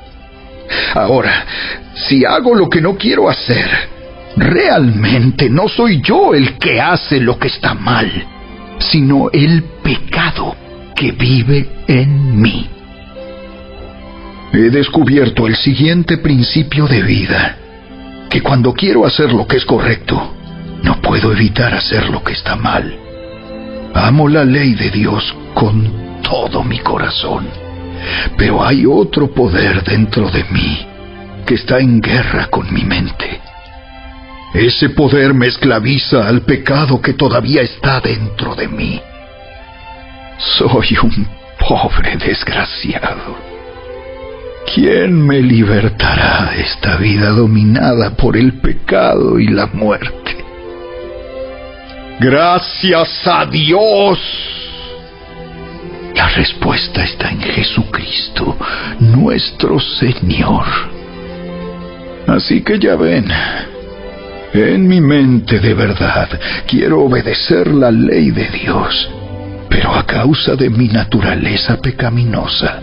Ahora, si hago lo que no quiero hacer, realmente no soy yo el que hace lo que está mal, sino el pecado que vive en mí. He descubierto el siguiente principio de vida, que cuando quiero hacer lo que es correcto, no puedo evitar hacer lo que está mal. Amo la ley de Dios con todo mi corazón pero hay otro poder dentro de mí que está en guerra con mi mente. Ese poder me esclaviza al pecado que todavía está dentro de mí. Soy un pobre desgraciado. ¿Quién me libertará de esta vida dominada por el pecado y la muerte? Gracias a Dios la respuesta está en Jesucristo, nuestro Señor. Así que ya ven, en mi mente de verdad quiero obedecer la ley de Dios, pero a causa de mi naturaleza pecaminosa,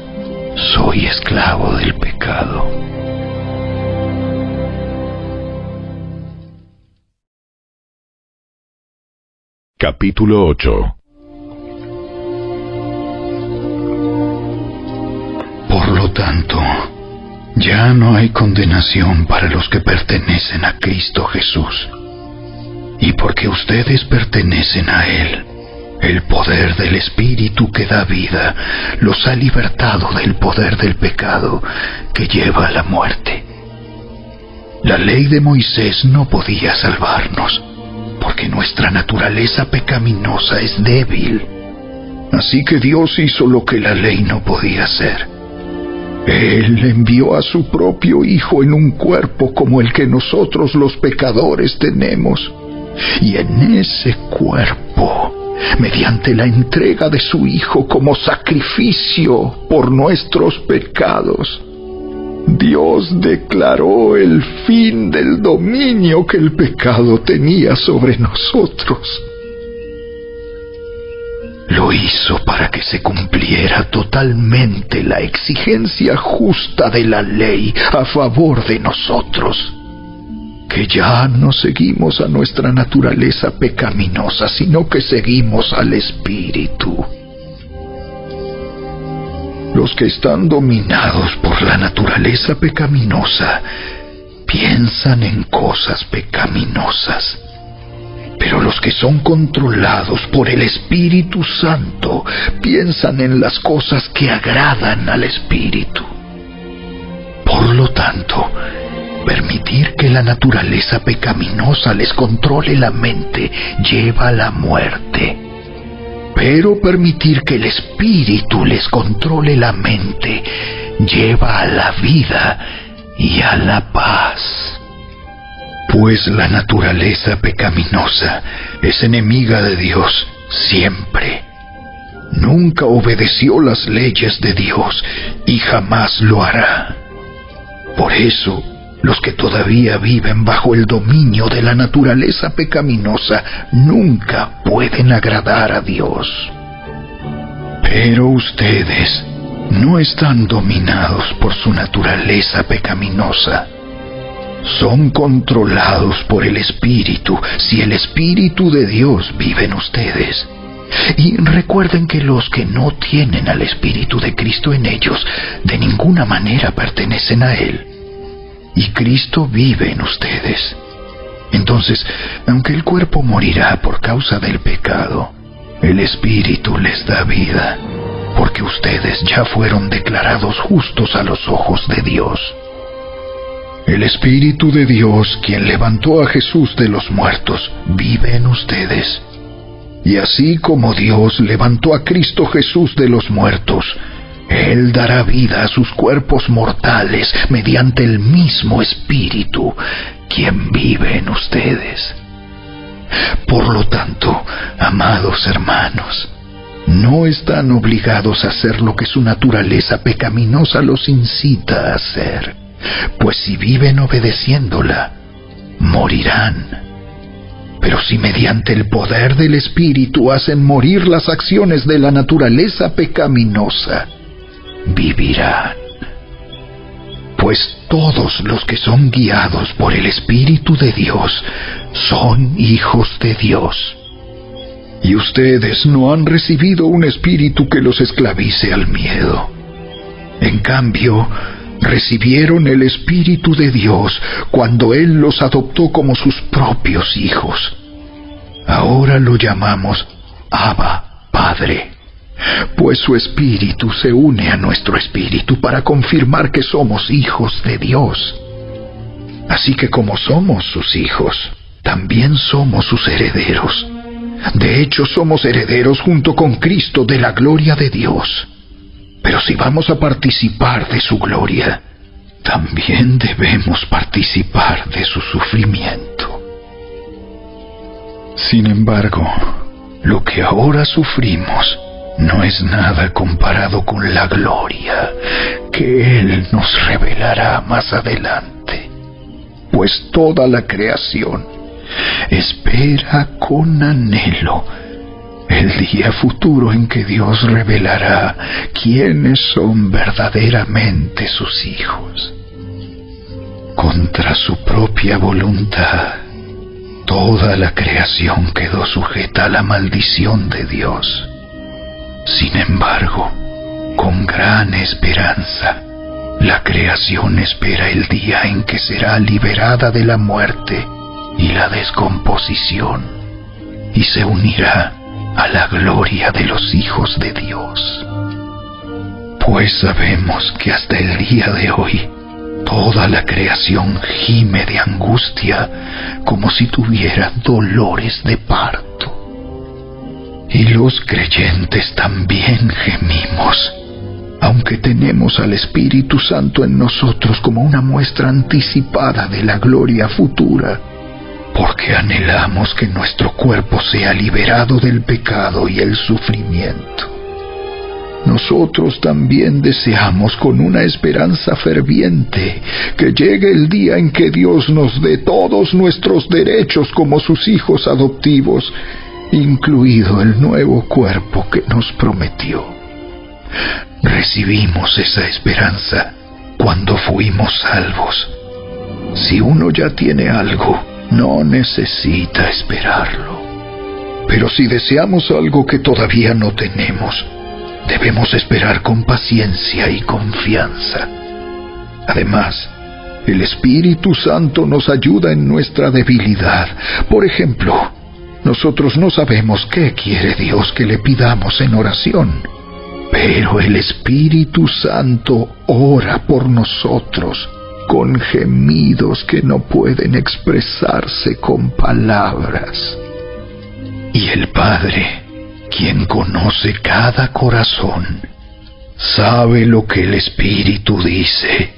soy esclavo del pecado. Capítulo 8 tanto, ya no hay condenación para los que pertenecen a Cristo Jesús. Y porque ustedes pertenecen a Él, el poder del Espíritu que da vida los ha libertado del poder del pecado que lleva a la muerte. La ley de Moisés no podía salvarnos, porque nuestra naturaleza pecaminosa es débil. Así que Dios hizo lo que la ley no podía hacer él envió a su propio Hijo en un cuerpo como el que nosotros los pecadores tenemos. Y en ese cuerpo, mediante la entrega de su Hijo como sacrificio por nuestros pecados, Dios declaró el fin del dominio que el pecado tenía sobre nosotros. Lo hizo para que se cumpliera totalmente la exigencia justa de la ley a favor de nosotros. Que ya no seguimos a nuestra naturaleza pecaminosa, sino que seguimos al Espíritu. Los que están dominados por la naturaleza pecaminosa piensan en cosas pecaminosas pero los que son controlados por el Espíritu Santo piensan en las cosas que agradan al Espíritu. Por lo tanto, permitir que la naturaleza pecaminosa les controle la mente lleva a la muerte. Pero permitir que el Espíritu les controle la mente lleva a la vida y a la paz. Pues la naturaleza pecaminosa es enemiga de Dios siempre. Nunca obedeció las leyes de Dios y jamás lo hará. Por eso, los que todavía viven bajo el dominio de la naturaleza pecaminosa nunca pueden agradar a Dios. Pero ustedes no están dominados por su naturaleza pecaminosa son controlados por el Espíritu si el Espíritu de Dios vive en ustedes. Y recuerden que los que no tienen al Espíritu de Cristo en ellos de ninguna manera pertenecen a Él. Y Cristo vive en ustedes. Entonces, aunque el cuerpo morirá por causa del pecado, el Espíritu les da vida, porque ustedes ya fueron declarados justos a los ojos de Dios. El Espíritu de Dios, quien levantó a Jesús de los muertos, vive en ustedes. Y así como Dios levantó a Cristo Jesús de los muertos, Él dará vida a sus cuerpos mortales mediante el mismo Espíritu, quien vive en ustedes. Por lo tanto, amados hermanos, no están obligados a hacer lo que su naturaleza pecaminosa los incita a hacer, pues si viven obedeciéndola, morirán. Pero si mediante el poder del Espíritu hacen morir las acciones de la naturaleza pecaminosa, vivirán. Pues todos los que son guiados por el Espíritu de Dios son hijos de Dios. Y ustedes no han recibido un espíritu que los esclavice al miedo. En cambio, recibieron el Espíritu de Dios cuando Él los adoptó como sus propios hijos. Ahora lo llamamos Abba, Padre, pues su Espíritu se une a nuestro Espíritu para confirmar que somos hijos de Dios. Así que como somos sus hijos, también somos sus herederos. De hecho, somos herederos junto con Cristo de la gloria de Dios. Pero si vamos a participar de su gloria, también debemos participar de su sufrimiento. Sin embargo, lo que ahora sufrimos no es nada comparado con la gloria que Él nos revelará más adelante, pues toda la creación espera con anhelo el día futuro en que Dios revelará quiénes son verdaderamente sus hijos. Contra su propia voluntad, toda la creación quedó sujeta a la maldición de Dios. Sin embargo, con gran esperanza, la creación espera el día en que será liberada de la muerte y la descomposición y se unirá a la gloria de los hijos de Dios. Pues sabemos que hasta el día de hoy toda la creación gime de angustia como si tuviera dolores de parto. Y los creyentes también gemimos, aunque tenemos al Espíritu Santo en nosotros como una muestra anticipada de la gloria futura porque anhelamos que nuestro cuerpo sea liberado del pecado y el sufrimiento. Nosotros también deseamos con una esperanza ferviente que llegue el día en que Dios nos dé todos nuestros derechos como sus hijos adoptivos, incluido el nuevo cuerpo que nos prometió. Recibimos esa esperanza cuando fuimos salvos. Si uno ya tiene algo, no necesita esperarlo. Pero si deseamos algo que todavía no tenemos, debemos esperar con paciencia y confianza. Además, el Espíritu Santo nos ayuda en nuestra debilidad. Por ejemplo, nosotros no sabemos qué quiere Dios que le pidamos en oración, pero el Espíritu Santo ora por nosotros con gemidos que no pueden expresarse con palabras. Y el Padre, quien conoce cada corazón, sabe lo que el Espíritu dice,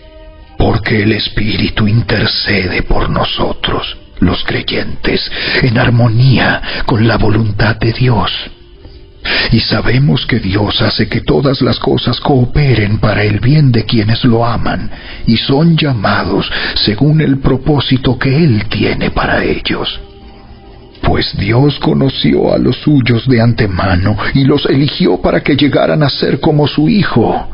porque el Espíritu intercede por nosotros, los creyentes, en armonía con la voluntad de Dios. Y sabemos que Dios hace que todas las cosas cooperen para el bien de quienes lo aman y son llamados según el propósito que Él tiene para ellos. Pues Dios conoció a los suyos de antemano y los eligió para que llegaran a ser como su Hijo.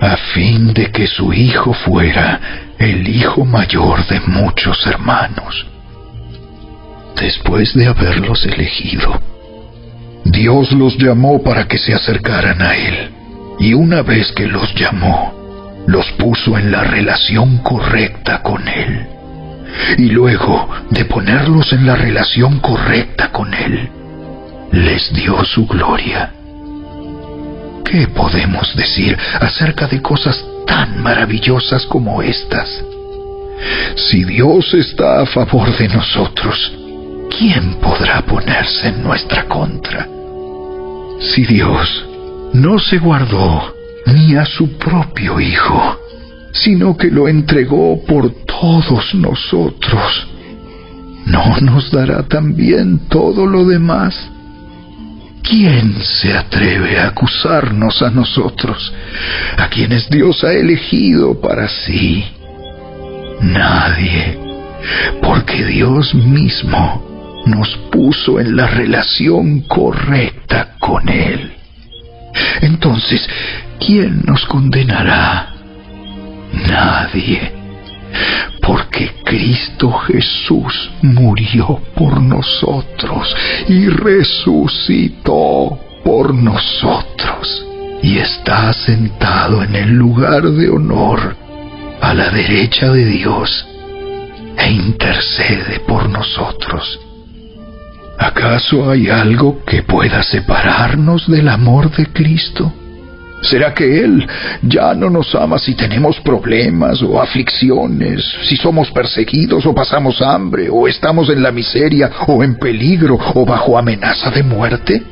a fin de que su hijo fuera el hijo mayor de muchos hermanos. Después de haberlos elegido, Dios los llamó para que se acercaran a Él, y una vez que los llamó, los puso en la relación correcta con Él. Y luego de ponerlos en la relación correcta con Él, les dio su gloria. ¿Qué podemos decir acerca de cosas tan maravillosas como estas? Si Dios está a favor de nosotros, ¿quién podrá ponerse en nuestra contra? Si Dios no se guardó ni a su propio Hijo, sino que lo entregó por todos nosotros, ¿no nos dará también todo lo demás? ¿Quién se atreve a acusarnos a nosotros, a quienes Dios ha elegido para sí? Nadie, porque Dios mismo nos puso en la relación correcta con Él. Entonces, ¿quién nos condenará? Nadie porque Cristo Jesús murió por nosotros y resucitó por nosotros y está sentado en el lugar de honor a la derecha de Dios e intercede por nosotros. ¿Acaso hay algo que pueda separarnos del amor de Cristo? ¿Será que Él ya no nos ama si tenemos problemas o aflicciones, si somos perseguidos o pasamos hambre, o estamos en la miseria o en peligro o bajo amenaza de muerte?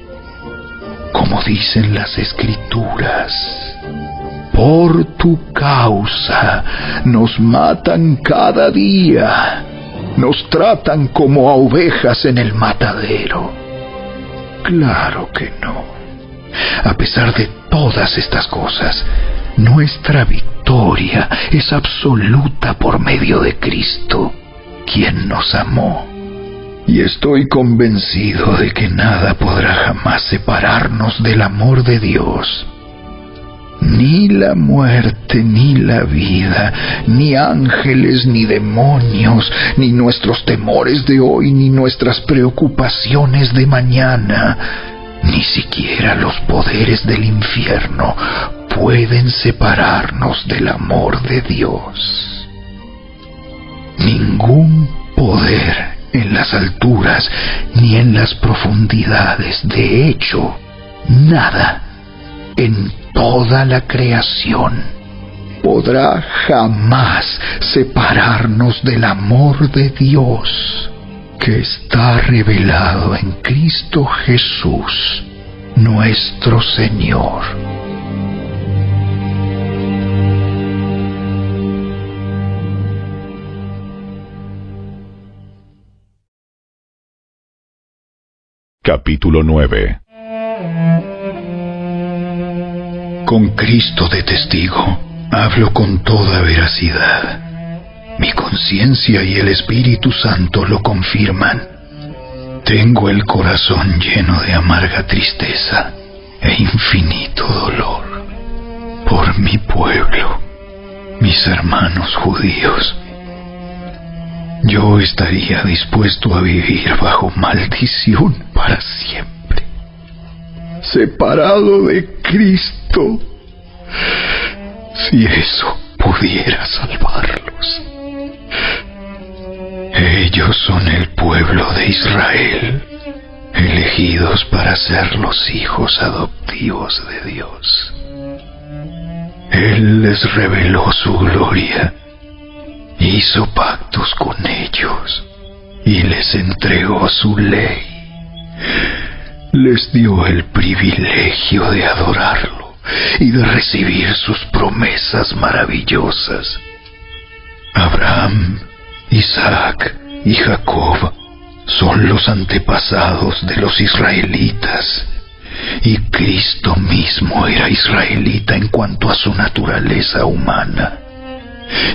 Como dicen las escrituras, por tu causa nos matan cada día, nos tratan como a ovejas en el matadero. Claro que no. A pesar de todas estas cosas, nuestra victoria es absoluta por medio de Cristo, quien nos amó. Y estoy convencido de que nada podrá jamás separarnos del amor de Dios. Ni la muerte, ni la vida, ni ángeles, ni demonios, ni nuestros temores de hoy, ni nuestras preocupaciones de mañana ni siquiera los poderes del infierno pueden separarnos del amor de Dios. Ningún poder en las alturas ni en las profundidades, de hecho, nada en toda la creación podrá jamás separarnos del amor de Dios que está revelado en Cristo Jesús, nuestro Señor. Capítulo 9 Con Cristo de testigo, hablo con toda veracidad mi conciencia y el Espíritu Santo lo confirman. Tengo el corazón lleno de amarga tristeza e infinito dolor por mi pueblo, mis hermanos judíos. Yo estaría dispuesto a vivir bajo maldición para siempre, separado de Cristo, si eso pudiera salvarlos. Ellos son el pueblo de Israel, elegidos para ser los hijos adoptivos de Dios. Él les reveló su gloria, hizo pactos con ellos y les entregó su ley. Les dio el privilegio de adorarlo y de recibir sus promesas maravillosas. Abraham Isaac y Jacob son los antepasados de los israelitas. Y Cristo mismo era israelita en cuanto a su naturaleza humana.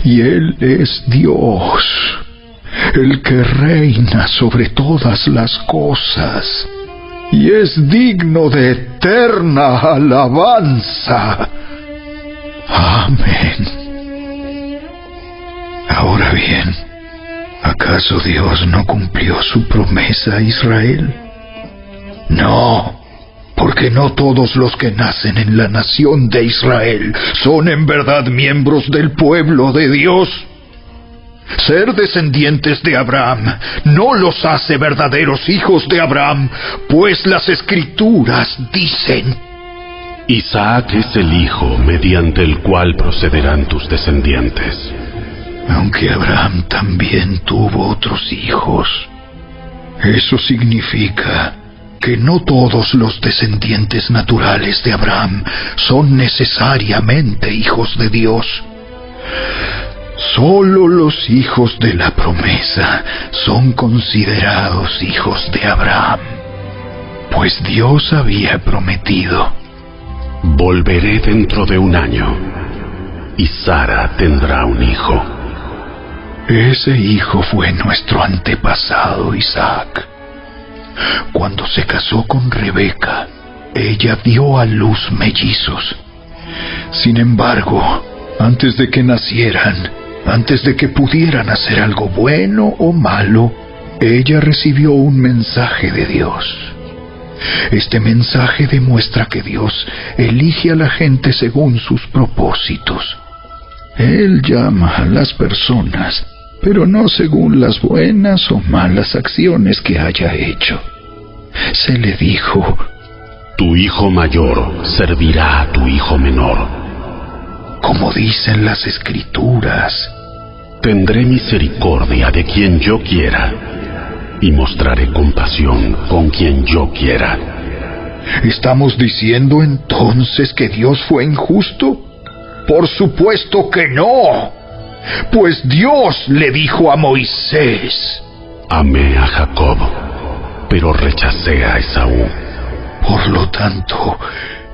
Y Él es Dios, el que reina sobre todas las cosas, y es digno de eterna alabanza. Amén. Ahora bien, ¿acaso Dios no cumplió su promesa a Israel? No, porque no todos los que nacen en la nación de Israel son en verdad miembros del pueblo de Dios. Ser descendientes de Abraham no los hace verdaderos hijos de Abraham, pues las escrituras dicen, Isaac es el hijo mediante el cual procederán tus descendientes. Aunque Abraham también tuvo otros hijos, eso significa que no todos los descendientes naturales de Abraham son necesariamente hijos de Dios. Solo los hijos de la promesa son considerados hijos de Abraham, pues Dios había prometido, Volveré dentro de un año y Sara tendrá un hijo. ese hijo fue nuestro antepasado Isaac. Cuando se casó con Rebeca, ella dio a luz mellizos. Sin embargo, antes de que nacieran, antes de que pudieran hacer algo bueno o malo, ella recibió un mensaje de Dios. Este mensaje demuestra que Dios elige a la gente según sus propósitos. Él llama a las personas, pero no según las buenas o malas acciones que haya hecho. Se le dijo, Tu hijo mayor servirá a tu hijo menor. como dicen las escrituras, Tendré misericordia de quien yo quiera y mostraré compasión con quien yo quiera. ¿Estamos diciendo entonces que Dios fue injusto? Por supuesto que no. Pues Dios le dijo a Moisés, Amé a Jacob, pero rechacé a Esaú. por lo tanto,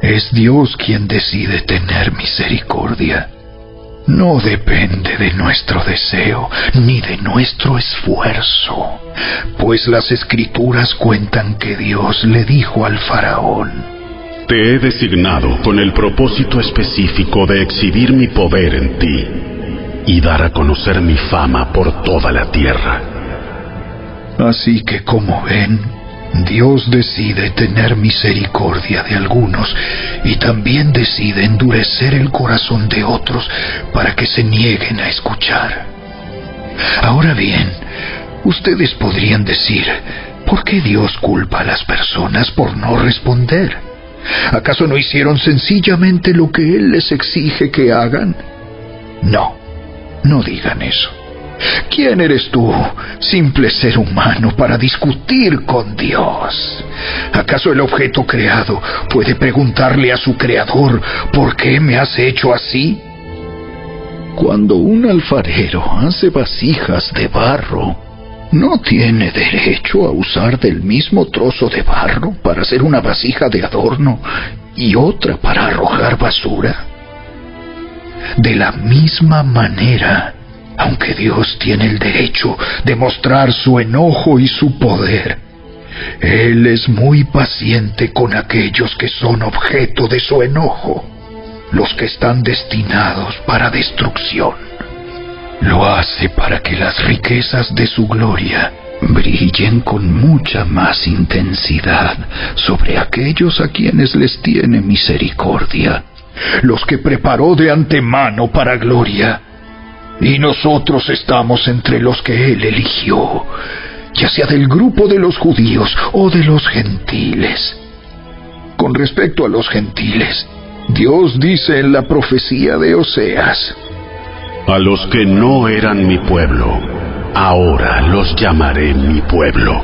es Dios quien decide tener misericordia. No depende de nuestro deseo ni de nuestro esfuerzo, pues las escrituras cuentan que Dios le dijo al faraón, Te he designado con el propósito específico de exhibir mi poder en ti y dar a conocer mi fama por toda la tierra. Así que como ven, Dios decide tener misericordia de algunos y también decide endurecer el corazón de otros para que se nieguen a escuchar. Ahora bien, ustedes podrían decir, ¿por qué Dios culpa a las personas por no responder? ¿Acaso no hicieron sencillamente lo que Él les exige que hagan? No, no digan eso. ¿Quién eres tú, simple ser humano, para discutir con Dios? ¿Acaso el objeto creado puede preguntarle a su creador, ¿por qué me has hecho así? Cuando un alfarero hace vasijas de barro, ¿no tiene derecho a usar del mismo trozo de barro para hacer una vasija de adorno y otra para arrojar basura? De la misma manera, aunque Dios tiene el derecho de mostrar su enojo y su poder, Él es muy paciente con aquellos que son objeto de su enojo, los que están destinados para destrucción. Lo hace para que las riquezas de su gloria brillen con mucha más intensidad sobre aquellos a quienes les tiene misericordia, los que preparó de antemano para gloria y nosotros estamos entre los que Él eligió, ya sea del grupo de los judíos o de los gentiles. Con respecto a los gentiles, Dios dice en la profecía de Oseas, A los que no eran mi pueblo, ahora los llamaré mi pueblo.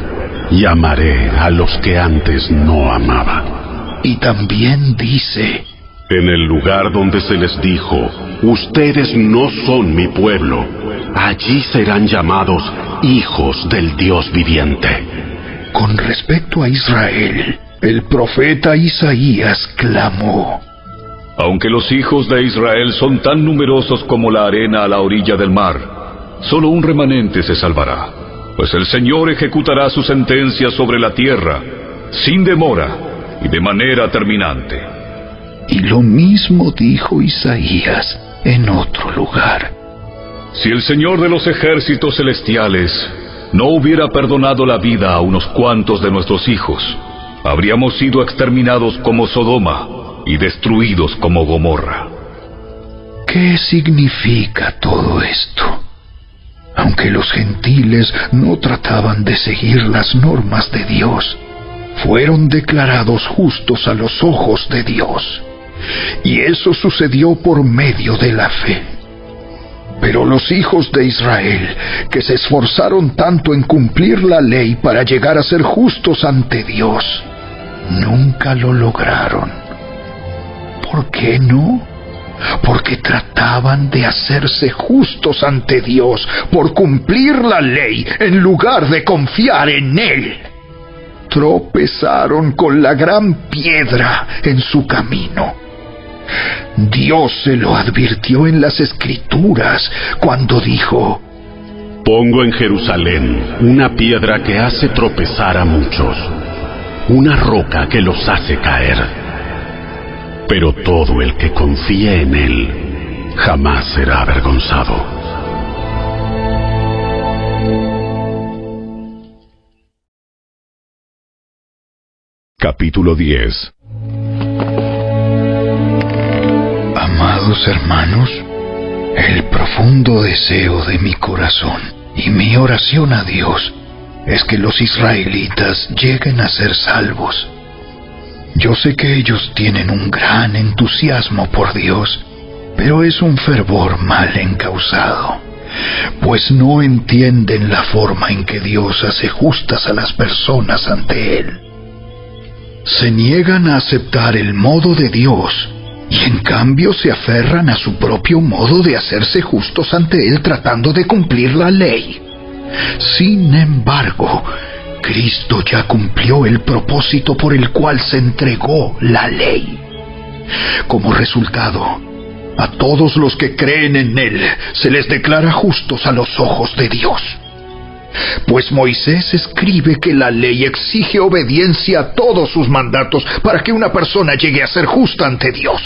Llamaré a los que antes no amaba. y también dice, En el lugar donde se les dijo, ustedes no son mi pueblo, allí serán llamados hijos del Dios viviente. con respecto a Israel, el profeta Isaías clamó, Aunque los hijos de Israel son tan numerosos como la arena a la orilla del mar, solo un remanente se salvará, pues el Señor ejecutará su sentencia sobre la tierra, sin demora y de manera terminante. Y lo mismo dijo Isaías en otro lugar. Si el Señor de los ejércitos celestiales no hubiera perdonado la vida a unos cuantos de nuestros hijos, habríamos sido exterminados como Sodoma y destruidos como Gomorra. ¿Qué significa todo esto? Aunque los gentiles no trataban de seguir las normas de Dios, fueron declarados justos a los ojos de Dios. Y eso sucedió por medio de la fe. Pero los hijos de Israel, que se esforzaron tanto en cumplir la ley para llegar a ser justos ante Dios, nunca lo lograron. ¿Por qué no? Porque trataban de hacerse justos ante Dios por cumplir la ley en lugar de confiar en Él. Tropezaron con la gran piedra en su camino Dios se lo advirtió en las escrituras cuando dijo, Pongo en Jerusalén una piedra que hace tropezar a muchos, una roca que los hace caer. Pero todo el que confíe en Él jamás será avergonzado. Capítulo 10 hermanos, el profundo deseo de mi corazón y mi oración a Dios es que los israelitas lleguen a ser salvos. Yo sé que ellos tienen un gran entusiasmo por Dios, pero es un fervor mal encausado, pues no entienden la forma en que Dios hace justas a las personas ante Él. Se niegan a aceptar el modo de Dios y en cambio se aferran a su propio modo de hacerse justos ante Él tratando de cumplir la ley. Sin embargo, Cristo ya cumplió el propósito por el cual se entregó la ley. Como resultado, a todos los que creen en Él se les declara justos a los ojos de Dios. Pues Moisés escribe que la ley exige obediencia a todos sus mandatos para que una persona llegue a ser justa ante Dios.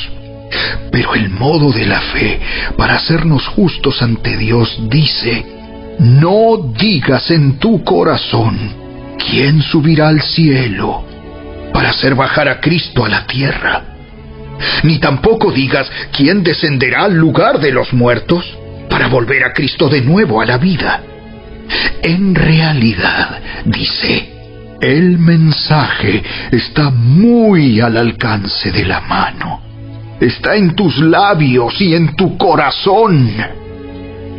Pero el modo de la fe para hacernos justos ante Dios dice, no digas en tu corazón, ¿quién subirá al cielo para hacer bajar a Cristo a la tierra? Ni tampoco digas, ¿quién descenderá al lugar de los muertos para volver a Cristo de nuevo a la vida? En realidad, dice, el mensaje está muy al alcance de la mano. Está en tus labios y en tu corazón.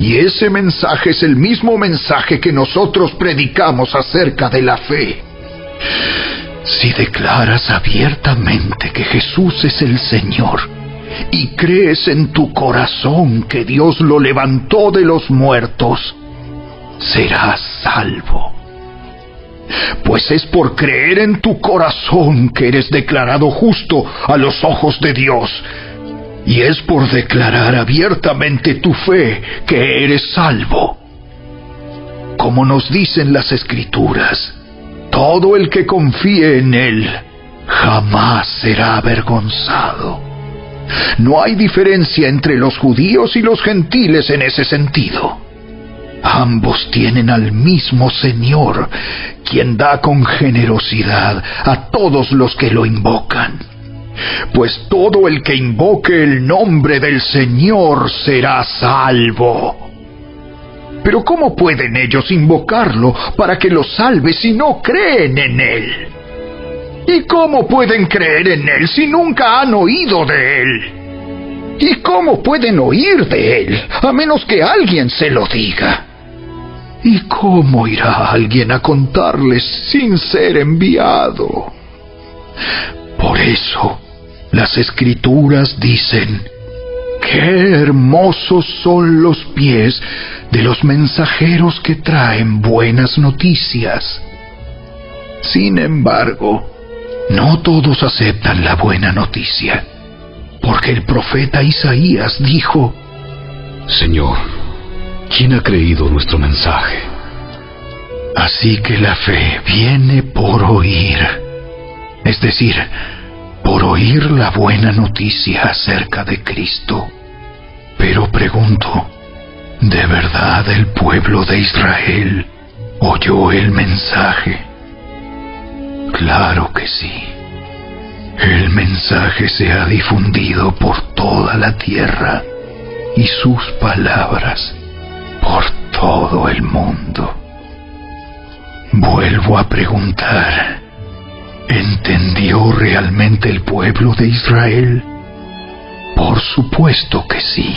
Y ese mensaje es el mismo mensaje que nosotros predicamos acerca de la fe. Si declaras abiertamente que Jesús es el Señor y crees en tu corazón que Dios lo levantó de los muertos, serás salvo. Pues es por creer en tu corazón que eres declarado justo a los ojos de Dios. Y es por declarar abiertamente tu fe que eres salvo. Como nos dicen las escrituras, todo el que confíe en Él jamás será avergonzado. No hay diferencia entre los judíos y los gentiles en ese sentido. Ambos tienen al mismo Señor, quien da con generosidad a todos los que lo invocan. Pues todo el que invoque el nombre del Señor será salvo. Pero ¿cómo pueden ellos invocarlo para que los salve si no creen en Él? ¿Y cómo pueden creer en Él si nunca han oído de Él? ¿Y cómo pueden oír de Él a menos que alguien se lo diga? ¿Y cómo irá alguien a contarles sin ser enviado? Por eso, las escrituras dicen, qué hermosos son los pies de los mensajeros que traen buenas noticias. Sin embargo, no todos aceptan la buena noticia, porque el profeta Isaías dijo, Señor, ¿Quién ha creído nuestro mensaje? Así que la fe viene por oír. Es decir, por oír la buena noticia acerca de Cristo. Pero pregunto, ¿de verdad el pueblo de Israel oyó el mensaje? Claro que sí. El mensaje se ha difundido por toda la tierra y sus palabras por todo el mundo. Vuelvo a preguntar, ¿entendió realmente el pueblo de Israel? Por supuesto que sí,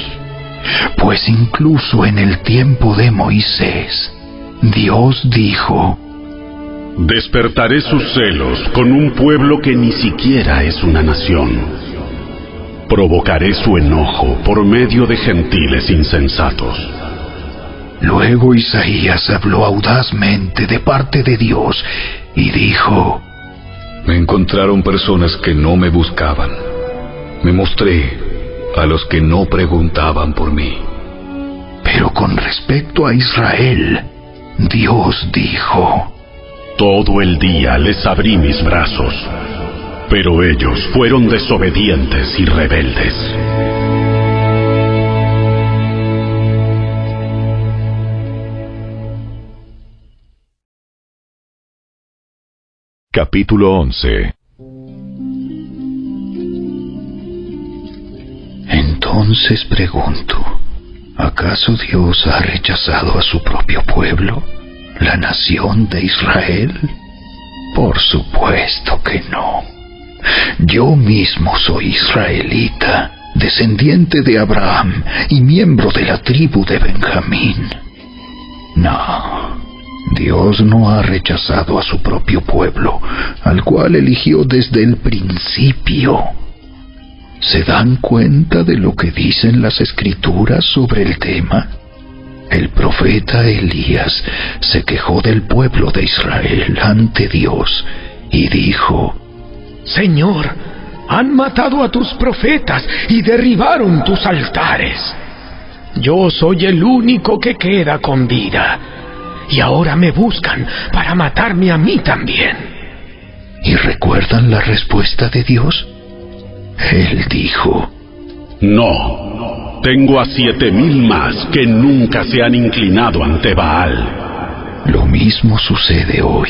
pues incluso en el tiempo de Moisés, Dios dijo, Despertaré sus celos con un pueblo que ni siquiera es una nación. Provocaré su enojo por medio de gentiles insensatos. Luego Isaías habló audazmente de parte de Dios y dijo, Me encontraron personas que no me buscaban. Me mostré a los que no preguntaban por mí. Pero con respecto a Israel, Dios dijo, Todo el día les abrí mis brazos, pero ellos fueron desobedientes y rebeldes. Capítulo 11 Entonces pregunto, ¿acaso Dios ha rechazado a su propio pueblo, la nación de Israel? Por supuesto que no. Yo mismo soy israelita, descendiente de Abraham y miembro de la tribu de Benjamín. No, Dios no ha rechazado a su propio pueblo, al cual eligió desde el principio. ¿Se dan cuenta de lo que dicen las escrituras sobre el tema? El profeta Elías se quejó del pueblo de Israel ante Dios y dijo, Señor, han matado a tus profetas y derribaron tus altares. Yo soy el único que queda con vida, y ahora me buscan para matarme a mí también. ¿Y recuerdan la respuesta de Dios? Él dijo, No, tengo a siete mil más que nunca se han inclinado ante Baal. Lo mismo sucede hoy,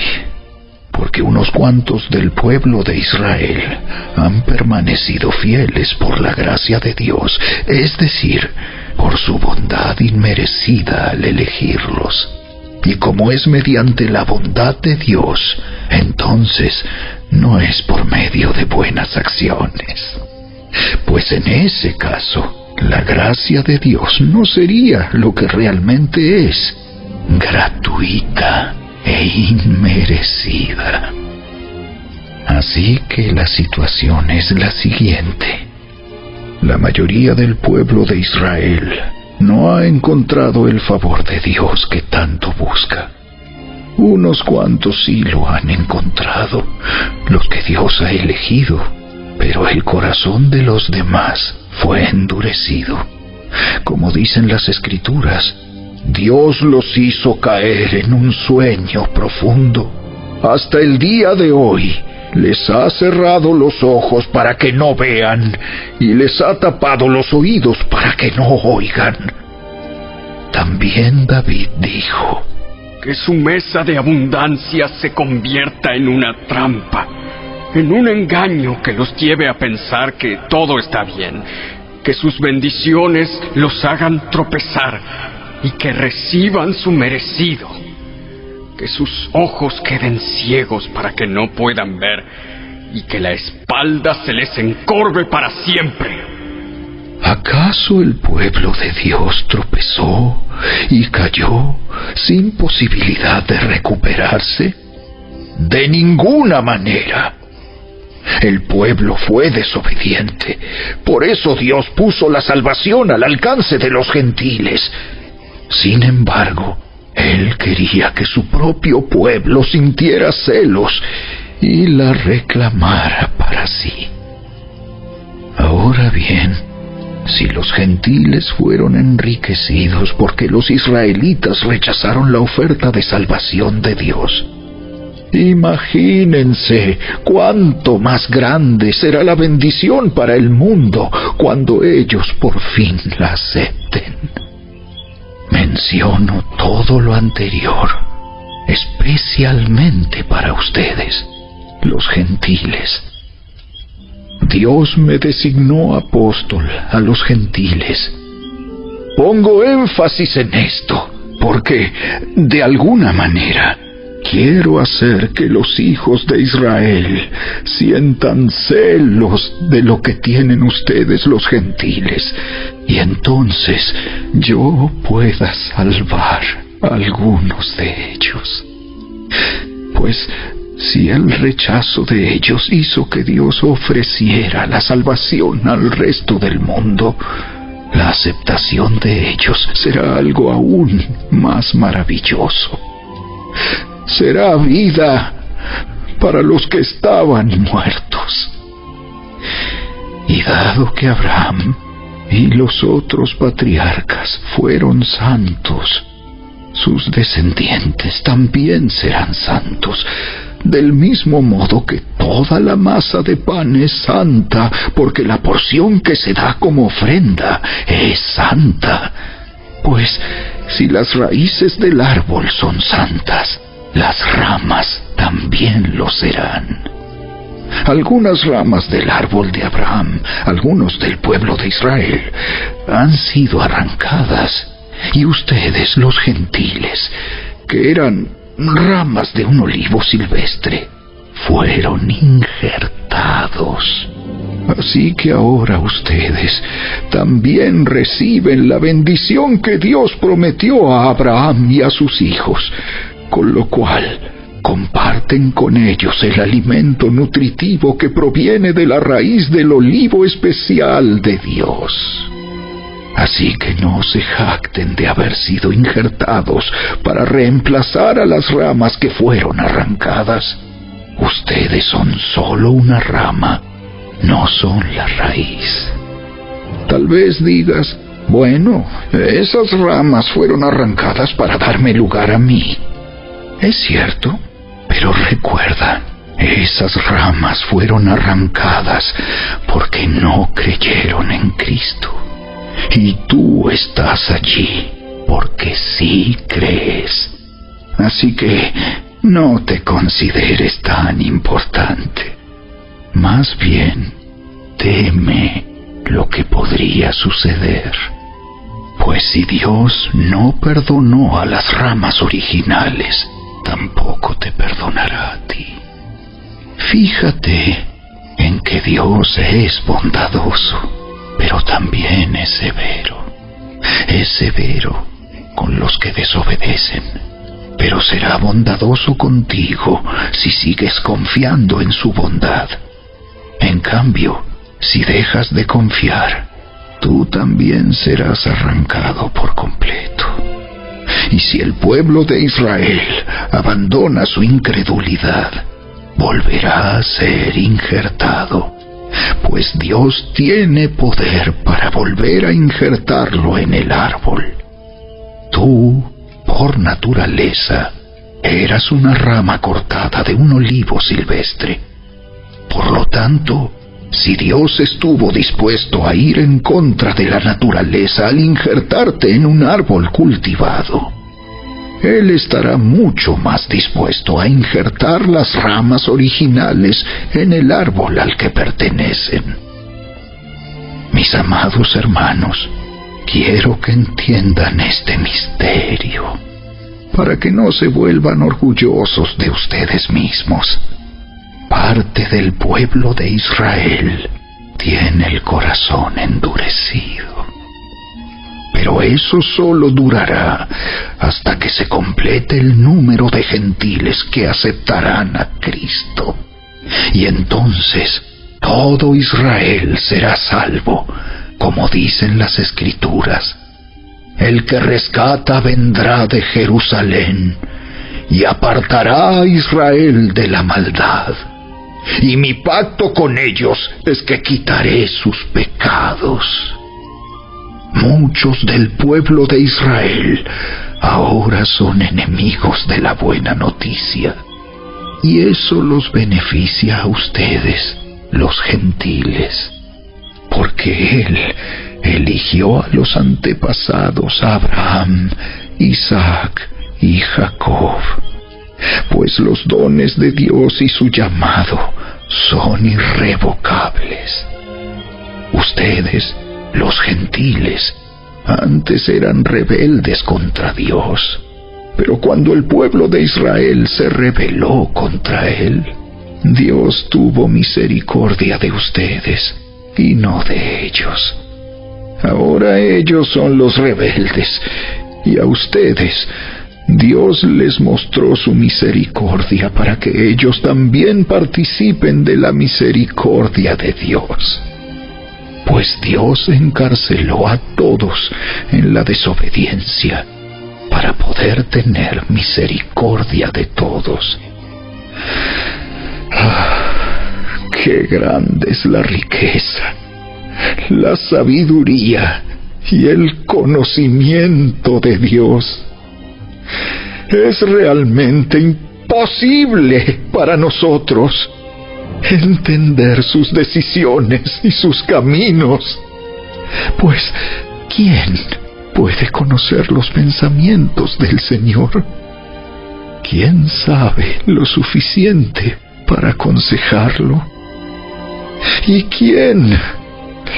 porque unos cuantos del pueblo de Israel han permanecido fieles por la gracia de Dios, es decir, por su bondad inmerecida al elegirlos. Y como es mediante la bondad de Dios, entonces no es por medio de buenas acciones. Pues en ese caso, la gracia de Dios no sería lo que realmente es, gratuita e inmerecida. Así que la situación es la siguiente. La mayoría del pueblo de Israel no ha encontrado el favor de Dios que tanto busca. Unos cuantos sí lo han encontrado, los que Dios ha elegido, pero el corazón de los demás fue endurecido. Como dicen las escrituras, Dios los hizo caer en un sueño profundo. Hasta el día de hoy les ha cerrado los ojos para que no vean y les ha tapado los oídos para que no oigan. También David dijo, que su mesa de abundancia se convierta en una trampa, en un engaño que los lleve a pensar que todo está bien, que sus bendiciones los hagan tropezar y que reciban su merecido, que sus ojos queden ciegos para que no puedan ver y que la espalda se les encorve para siempre. ¿Acaso el pueblo de Dios tropezó y cayó sin posibilidad de recuperarse? De ninguna manera. El pueblo fue desobediente. Por eso Dios puso la salvación al alcance de los gentiles. Sin embargo, Él quería que su propio pueblo sintiera celos y la reclamara para sí. Ahora bien, si los gentiles fueron enriquecidos porque los israelitas rechazaron la oferta de salvación de Dios, Imagínense cuánto más grande será la bendición para el mundo cuando ellos por fin la acepten. Todo lo anterior, especialmente para ustedes, los gentiles. Dios me designó apóstol a los gentiles. Pongo énfasis en esto, porque de alguna manera quiero hacer que los hijos de Israel sientan celos de lo que tienen ustedes los gentiles, y entonces yo pueda salvar a algunos de ellos. Pues si el rechazo de ellos hizo que Dios ofreciera la salvación al resto del mundo, la aceptación de ellos será algo aún más maravilloso será vida para los que estaban muertos. Y dado que Abraham y los otros patriarcas fueron santos, sus descendientes también serán santos, del mismo modo que toda la masa de pan es santa, porque la porción que se da como ofrenda es santa. Pues si las raíces del árbol son santas, las ramas también lo serán. Algunas ramas del árbol de Abraham, algunos del pueblo de Israel, han sido arrancadas, y ustedes, los gentiles, que eran ramas de un olivo silvestre, fueron injertados. Así que ahora ustedes también reciben la bendición que Dios prometió a Abraham y a sus hijos, con lo cual comparten con ellos el alimento nutritivo que proviene de la raíz del olivo especial de Dios. Así que no se jacten de haber sido injertados para reemplazar a las ramas que fueron arrancadas. Ustedes son solo una rama, no son la raíz. Tal vez digas, bueno, esas ramas fueron arrancadas para darme lugar a mí. Es cierto, pero recuerda, esas ramas fueron arrancadas porque no creyeron en Cristo. Y tú estás allí porque sí crees. Así que no te consideres tan importante. Más bien, teme lo que podría suceder. Pues si Dios no perdonó a las ramas originales, tampoco te perdonará a ti. Fíjate en que Dios es bondadoso, pero también es severo. Es severo con los que desobedecen, pero será bondadoso contigo si sigues confiando en su bondad. En cambio, si dejas de confiar, tú también serás arrancado por completo. Y si el pueblo de Israel abandona su incredulidad, volverá a ser injertado, pues Dios tiene poder para volver a injertarlo en el árbol. Tú, por naturaleza, eras una rama cortada de un olivo silvestre. Por lo tanto, si Dios estuvo dispuesto a ir en contra de la naturaleza al injertarte en un árbol cultivado, Él estará mucho más dispuesto a injertar las ramas originales en el árbol al que pertenecen. Mis amados hermanos, quiero que entiendan este misterio, para que no se vuelvan orgullosos de ustedes mismos parte del pueblo de Israel tiene el corazón endurecido. Pero eso solo durará hasta que se complete el número de gentiles que aceptarán a Cristo. Y entonces todo Israel será salvo, como dicen las escrituras. El que rescata vendrá de Jerusalén y apartará a Israel de la maldad y mi pacto con ellos es que quitaré sus pecados. Muchos del pueblo de Israel ahora son enemigos de la buena noticia. Y eso los beneficia a ustedes, los gentiles, porque Él eligió a los antepasados Abraham, Isaac y Jacob, pues los dones de Dios y su llamado son irrevocables. Ustedes, los gentiles, antes eran rebeldes contra Dios, pero cuando el pueblo de Israel se rebeló contra Él, Dios tuvo misericordia de ustedes y no de ellos. Ahora ellos son los rebeldes y a ustedes Dios les mostró su misericordia para que ellos también participen de la misericordia de Dios. Pues Dios encarceló a todos en la desobediencia para poder tener misericordia de todos. Ah, qué grande es la riqueza, la sabiduría y el conocimiento de Dios. Es realmente imposible para nosotros entender sus decisiones y sus caminos. Pues, ¿quién puede conocer los pensamientos del Señor? ¿Quién sabe lo suficiente para aconsejarlo? ¿Y quién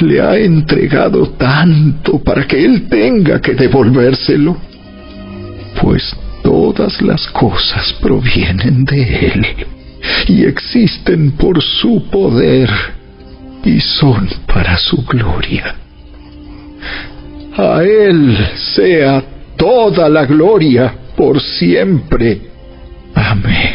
le ha entregado tanto para que Él tenga que devolvérselo? Pues todas las cosas provienen de Él y existen por su poder y son para su gloria. A Él sea toda la gloria por siempre. Amén.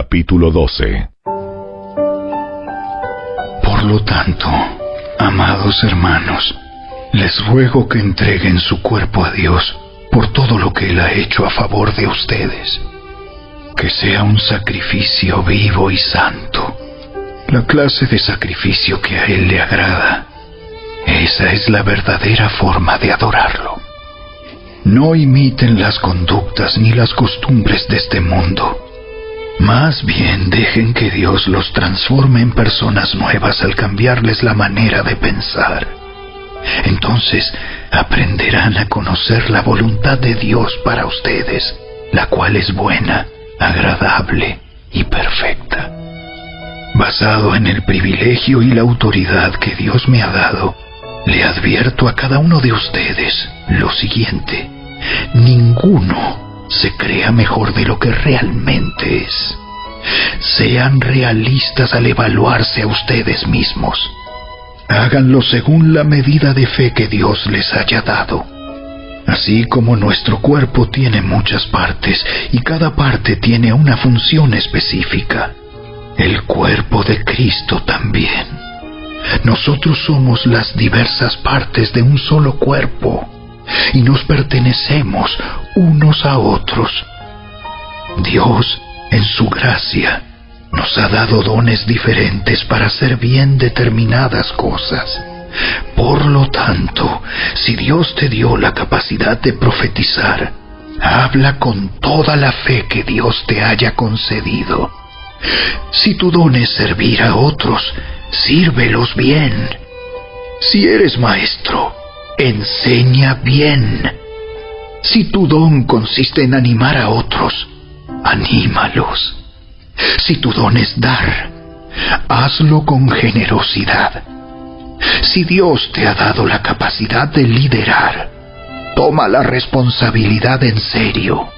Capítulo 12 Por lo tanto, amados hermanos, les ruego que entreguen su cuerpo a Dios por todo lo que Él ha hecho a favor de ustedes. Que sea un sacrificio vivo y santo, la clase de sacrificio que a Él le agrada. Esa es la verdadera forma de adorarlo. No imiten las conductas ni las costumbres de este mundo más bien dejen que Dios los transforme en personas nuevas al cambiarles la manera de pensar. Entonces aprenderán a conocer la voluntad de Dios para ustedes, la cual es buena, agradable y perfecta. Basado en el privilegio y la autoridad que Dios me ha dado, le advierto a cada uno de ustedes lo siguiente. Ninguno se crea mejor de lo que realmente es. Sean realistas al evaluarse a ustedes mismos. Háganlo según la medida de fe que Dios les haya dado. Así como nuestro cuerpo tiene muchas partes y cada parte tiene una función específica, el cuerpo de Cristo también. Nosotros somos las diversas partes de un solo cuerpo y nos pertenecemos unos a otros. Dios, en su gracia, nos ha dado dones diferentes para hacer bien determinadas cosas. Por lo tanto, si Dios te dio la capacidad de profetizar, habla con toda la fe que Dios te haya concedido. Si tu don es servir a otros, sírvelos bien. Si eres maestro, enseña bien. Si tu don consiste en animar a otros, anímalos. Si tu don es dar, hazlo con generosidad. Si Dios te ha dado la capacidad de liderar, toma la responsabilidad en serio.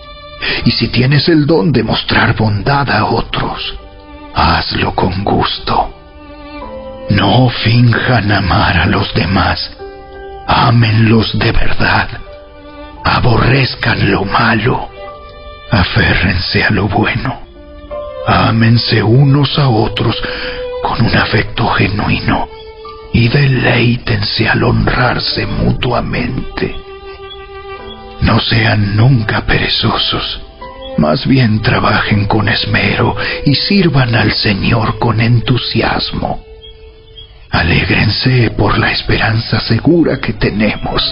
Y si tienes el don de mostrar bondad a otros, hazlo con gusto. No finjan amar a los demás Ámenlos de verdad. Aborrezcan lo malo. Aférrense a lo bueno. Ámense unos a otros con un afecto genuino y deleítense al honrarse mutuamente. No sean nunca perezosos, más bien trabajen con esmero y sirvan al Señor con entusiasmo. Alégrense por la esperanza segura que tenemos.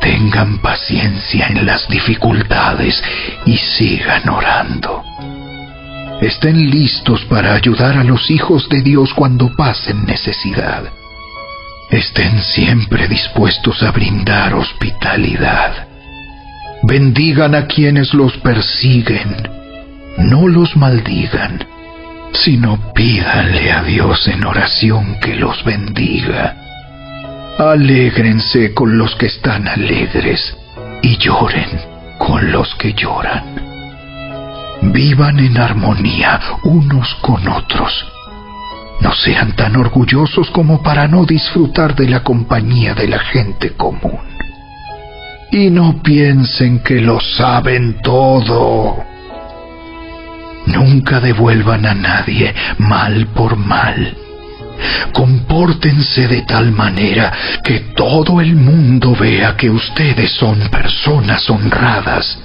Tengan paciencia en las dificultades y sigan orando. Estén listos para ayudar a los hijos de Dios cuando pasen necesidad. Estén siempre dispuestos a brindar hospitalidad. Bendigan a quienes los persiguen. No los maldigan, sino pídanle a Dios en oración que los bendiga. Alégrense con los que están alegres y lloren con los que lloran. Vivan en armonía unos con otros. No sean tan orgullosos como para no disfrutar de la compañía de la gente común. Y no piensen que lo saben todo. Nunca devuelvan a nadie mal por mal. Compórtense de tal manera que todo el mundo vea que ustedes son personas honradas.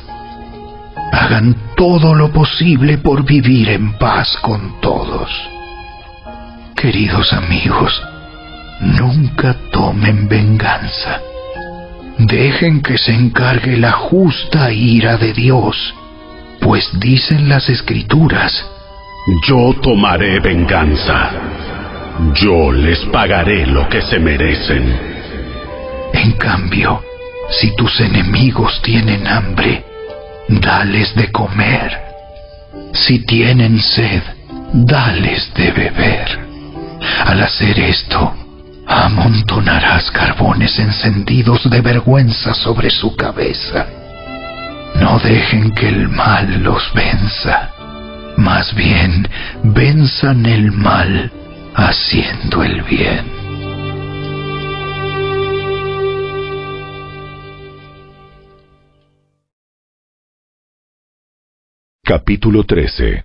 Hagan todo lo posible por vivir en paz con todos. Queridos amigos, nunca tomen venganza. Dejen que se encargue la justa ira de Dios, pues dicen las escrituras, Yo tomaré venganza. Yo les pagaré lo que se merecen. En cambio, si tus enemigos tienen hambre, dales de comer. Si tienen sed, dales de beber. Al hacer esto, amontonarás carbones encendidos de vergüenza sobre su cabeza. No dejen que el mal los venza. Más bien, venzan el mal haciendo el bien. Capítulo 13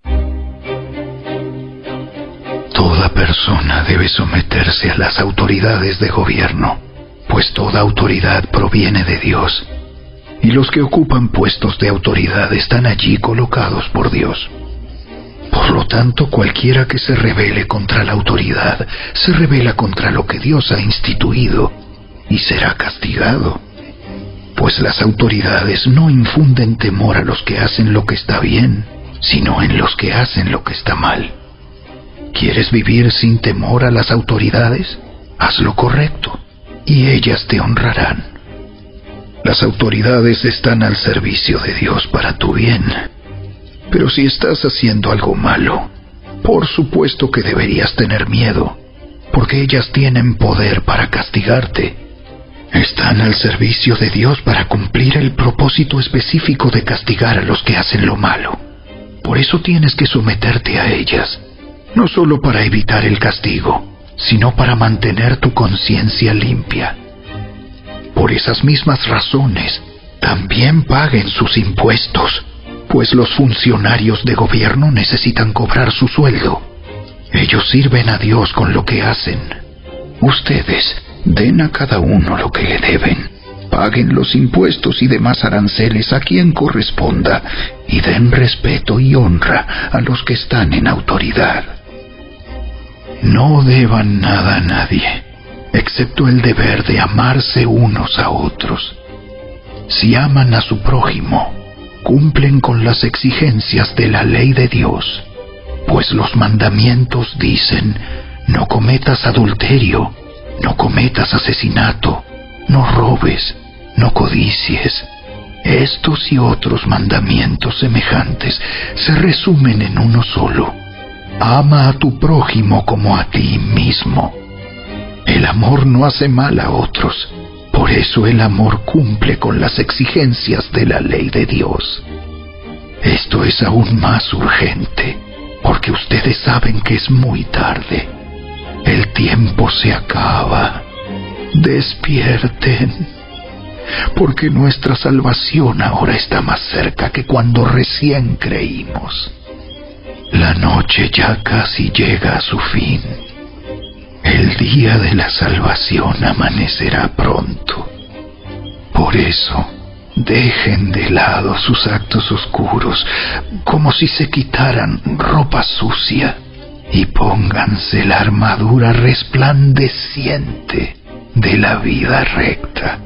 Toda persona debe someterse a las autoridades de gobierno, pues toda autoridad proviene de Dios, y los que ocupan puestos de autoridad están allí colocados por Dios. Por lo tanto, cualquiera que se rebele contra la autoridad se revela contra lo que Dios ha instituido y será castigado. Pues las autoridades no infunden temor a los que hacen lo que está bien, sino en los que hacen lo que está mal. ¿Quieres vivir sin temor a las autoridades? Haz lo correcto y ellas te honrarán. Las autoridades están al servicio de Dios para tu bien. Pero si estás haciendo algo malo, por supuesto que deberías tener miedo, porque ellas tienen poder para castigarte. Están al servicio de Dios para cumplir el propósito específico de castigar a los que hacen lo malo. Por eso tienes que someterte a ellas no solo para evitar el castigo, sino para mantener tu conciencia limpia. Por esas mismas razones, también paguen sus impuestos, pues los funcionarios de gobierno necesitan cobrar su sueldo. Ellos sirven a Dios con lo que hacen. Ustedes den a cada uno lo que le deben. Paguen los impuestos y demás aranceles a quien corresponda y den respeto y honra a los que están en autoridad. No deban nada a nadie, excepto el deber de amarse unos a otros. Si aman a su prójimo, cumplen con las exigencias de la ley de Dios, pues los mandamientos dicen, no cometas adulterio, no cometas asesinato, no robes, no codicies. Estos y otros mandamientos semejantes se resumen en uno solo Ama a tu prójimo como a ti mismo. El amor no hace mal a otros. Por eso el amor cumple con las exigencias de la ley de Dios. Esto es aún más urgente, porque ustedes saben que es muy tarde. El tiempo se acaba. Despierten, porque nuestra salvación ahora está más cerca que cuando recién creímos. La noche ya casi llega a su fin. El día de la salvación amanecerá pronto. Por eso, dejen de lado sus actos oscuros como si se quitaran ropa sucia y pónganse la armadura resplandeciente de la vida recta,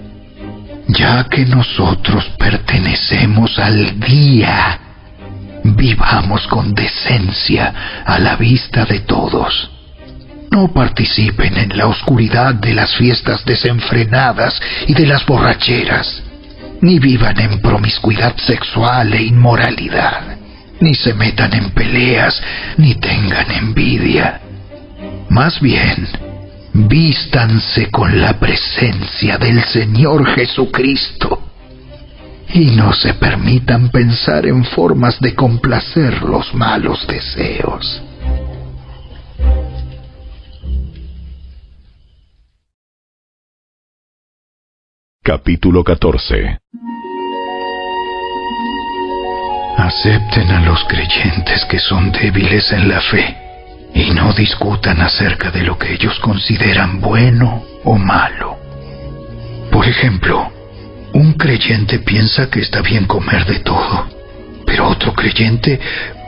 ya que nosotros pertenecemos al día. Vivamos con decencia a la vista de todos. No participen en la oscuridad de las fiestas desenfrenadas y de las borracheras, ni vivan en promiscuidad sexual e inmoralidad ni se metan en peleas, ni tengan envidia. Más bien, vístanse con la presencia del Señor Jesucristo y no se permitan pensar en formas de complacer los malos deseos. Capítulo 14 Acepten a los creyentes que son débiles en la fe y no discutan acerca de lo que ellos consideran bueno o malo. Por ejemplo, un creyente piensa que está bien comer de todo, pero otro creyente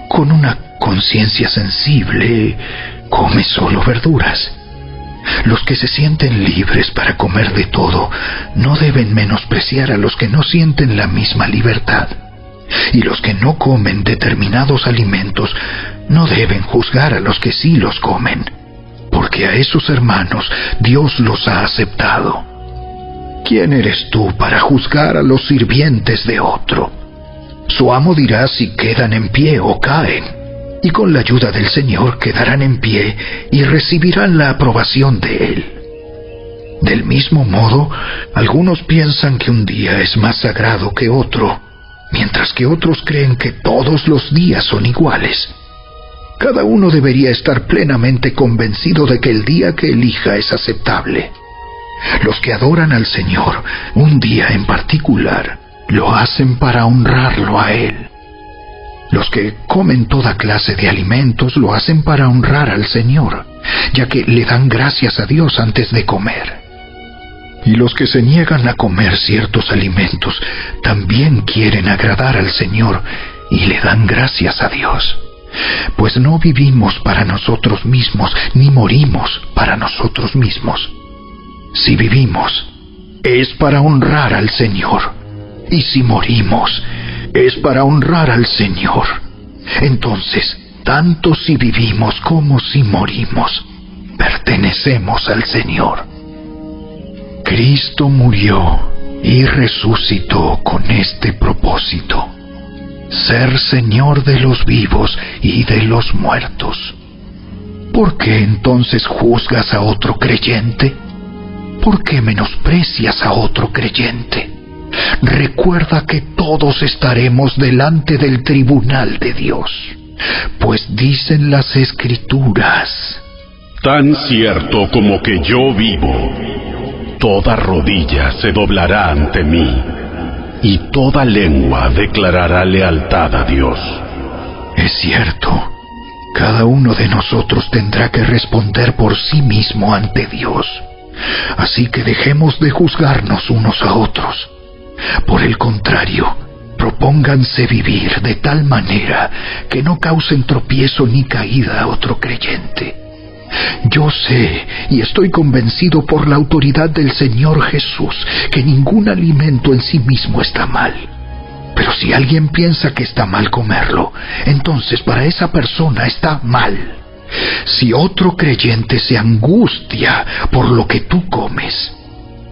con una conciencia sensible come solo verduras. Los que se sienten libres para comer de todo no deben menospreciar a los que no sienten la misma libertad y los que no comen determinados alimentos no deben juzgar a los que sí los comen, porque a esos hermanos Dios los ha aceptado. ¿Quién eres tú para juzgar a los sirvientes de otro? Su amo dirá si quedan en pie o caen, y con la ayuda del Señor quedarán en pie y recibirán la aprobación de Él. Del mismo modo, algunos piensan que un día es más sagrado que otro, mientras que otros creen que todos los días son iguales. Cada uno debería estar plenamente convencido de que el día que elija es aceptable. Los que adoran al Señor un día en particular lo hacen para honrarlo a Él. Los que comen toda clase de alimentos lo hacen para honrar al Señor, ya que le dan gracias a Dios antes de comer. Y los que se niegan a comer ciertos alimentos también quieren agradar al Señor y le dan gracias a Dios. Pues no vivimos para nosotros mismos, ni morimos para nosotros mismos. Si vivimos, es para honrar al Señor. Y si morimos, es para honrar al Señor. Entonces, tanto si vivimos como si morimos, pertenecemos al Señor. Cristo murió y resucitó con este propósito, ser Señor de los vivos y de los muertos. ¿Por qué entonces juzgas a otro creyente? ¿Por qué menosprecias a otro creyente? Recuerda que todos estaremos delante del tribunal de Dios, pues dicen las escrituras. Tan cierto como que yo vivo Toda rodilla se doblará ante mí, y toda lengua declarará lealtad a Dios. Es cierto, cada uno de nosotros tendrá que responder por sí mismo ante Dios. Así que dejemos de juzgarnos unos a otros. Por el contrario, propónganse vivir de tal manera que no causen tropiezo ni caída a otro creyente. Yo sé y estoy convencido por la autoridad del Señor Jesús que ningún alimento en sí mismo está mal. Pero si alguien piensa que está mal comerlo, entonces para esa persona está mal. Si otro creyente se angustia por lo que tú comes,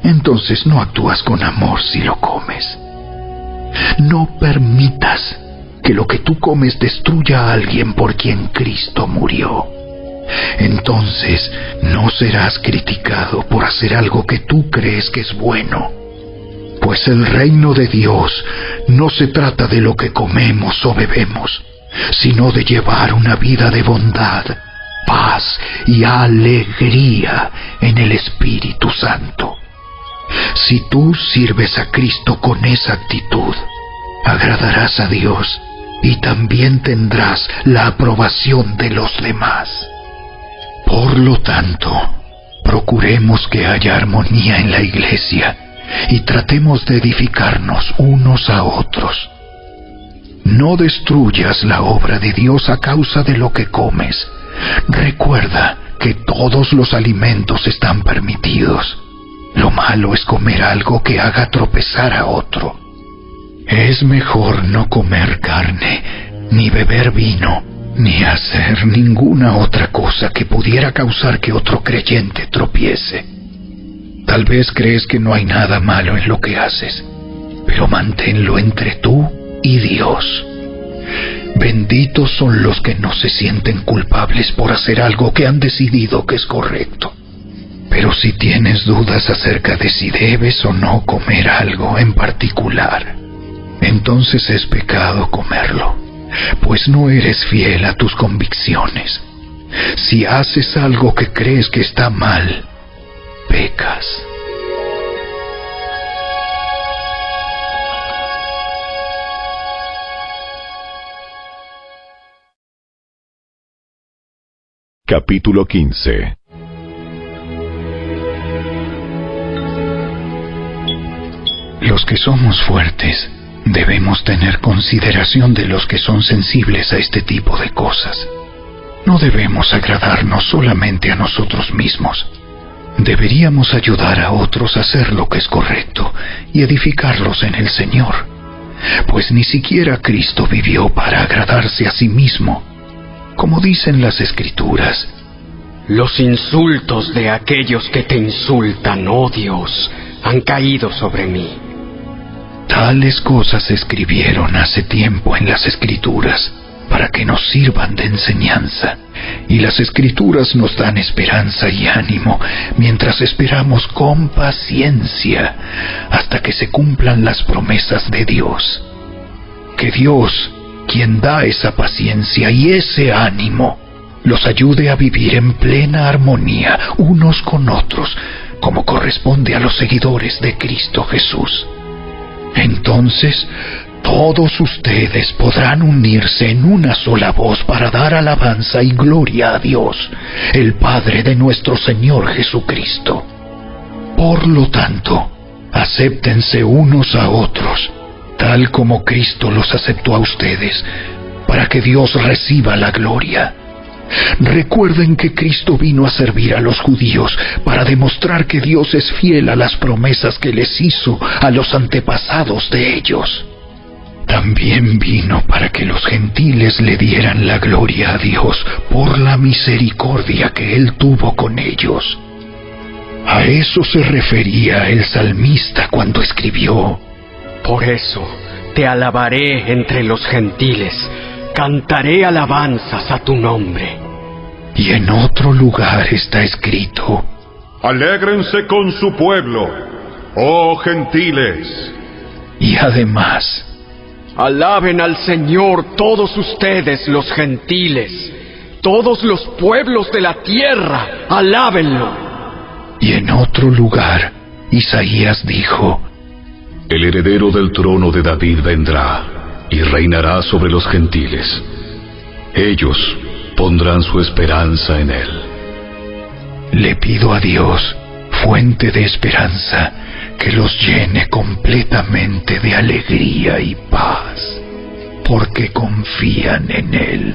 entonces no actúas con amor si lo comes. No permitas que lo que tú comes destruya a alguien por quien Cristo murió entonces no serás criticado por hacer algo que tú crees que es bueno. Pues el reino de Dios no se trata de lo que comemos o bebemos, sino de llevar una vida de bondad, paz y alegría en el Espíritu Santo. Si tú sirves a Cristo con esa actitud, agradarás a Dios y también tendrás la aprobación de los demás. Por lo tanto, procuremos que haya armonía en la iglesia y tratemos de edificarnos unos a otros. No destruyas la obra de Dios a causa de lo que comes, Recuerda que todos los alimentos están permitidos. Lo malo es comer algo que haga tropezar a otro. Es mejor no comer carne, ni beber vino, ni hacer ninguna otra cosa que pudiera causar que otro creyente tropiece. Tal vez crees que no hay nada malo en lo que haces, pero manténlo entre tú y Dios. Benditos son los que no se sienten culpables por hacer algo que han decidido que es correcto. Pero si tienes dudas acerca de si debes o no comer algo en particular, entonces es pecado comerlo, pues no eres fiel a tus convicciones. Si haces algo que crees que está mal, pecas. Capítulo 15 Los que somos fuertes debemos tener consideración de los que son sensibles a este tipo de cosas. No debemos agradarnos solamente a nosotros mismos. Deberíamos ayudar a otros a hacer lo que es correcto y edificarlos en el Señor, pues ni siquiera Cristo vivió para agradarse a sí mismo. Como dicen las escrituras, Los insultos de aquellos que te insultan, oh Dios, han caído sobre mí. Tales cosas se escribieron hace tiempo en las escrituras para que nos sirvan de enseñanza. Y las escrituras nos dan esperanza y ánimo mientras esperamos con paciencia hasta que se cumplan las promesas de Dios. Que Dios, quien da esa paciencia y ese ánimo, los ayude a vivir en plena armonía unos con otros, como corresponde a los seguidores de Cristo Jesús. Entonces, todos ustedes podrán unirse en una sola voz para dar alabanza y gloria a Dios, el Padre de nuestro Señor Jesucristo. Por lo tanto, acéptense unos a otros, tal como Cristo los aceptó a ustedes, para que Dios reciba la gloria. Recuerden que Cristo vino a servir a los judíos para demostrar que Dios es fiel a las promesas que les hizo a los antepasados de ellos. También vino para que los gentiles le dieran la gloria a Dios por la misericordia que Él tuvo con ellos. A eso se refería el salmista cuando escribió, Por eso te alabaré entre los gentiles, cantaré alabanzas a tu nombre. y en otro lugar está escrito, Alégrense con su pueblo, oh gentiles. y además, Alaben al Señor todos ustedes los gentiles, todos los pueblos de la tierra, alábenlo. y en otro lugar, Isaías dijo, El heredero del trono de David vendrá y reinará sobre los gentiles. Ellos pondrán su esperanza en él. Le pido a Dios, fuente de esperanza, que los llene completamente de alegría y paz, porque confían en Él.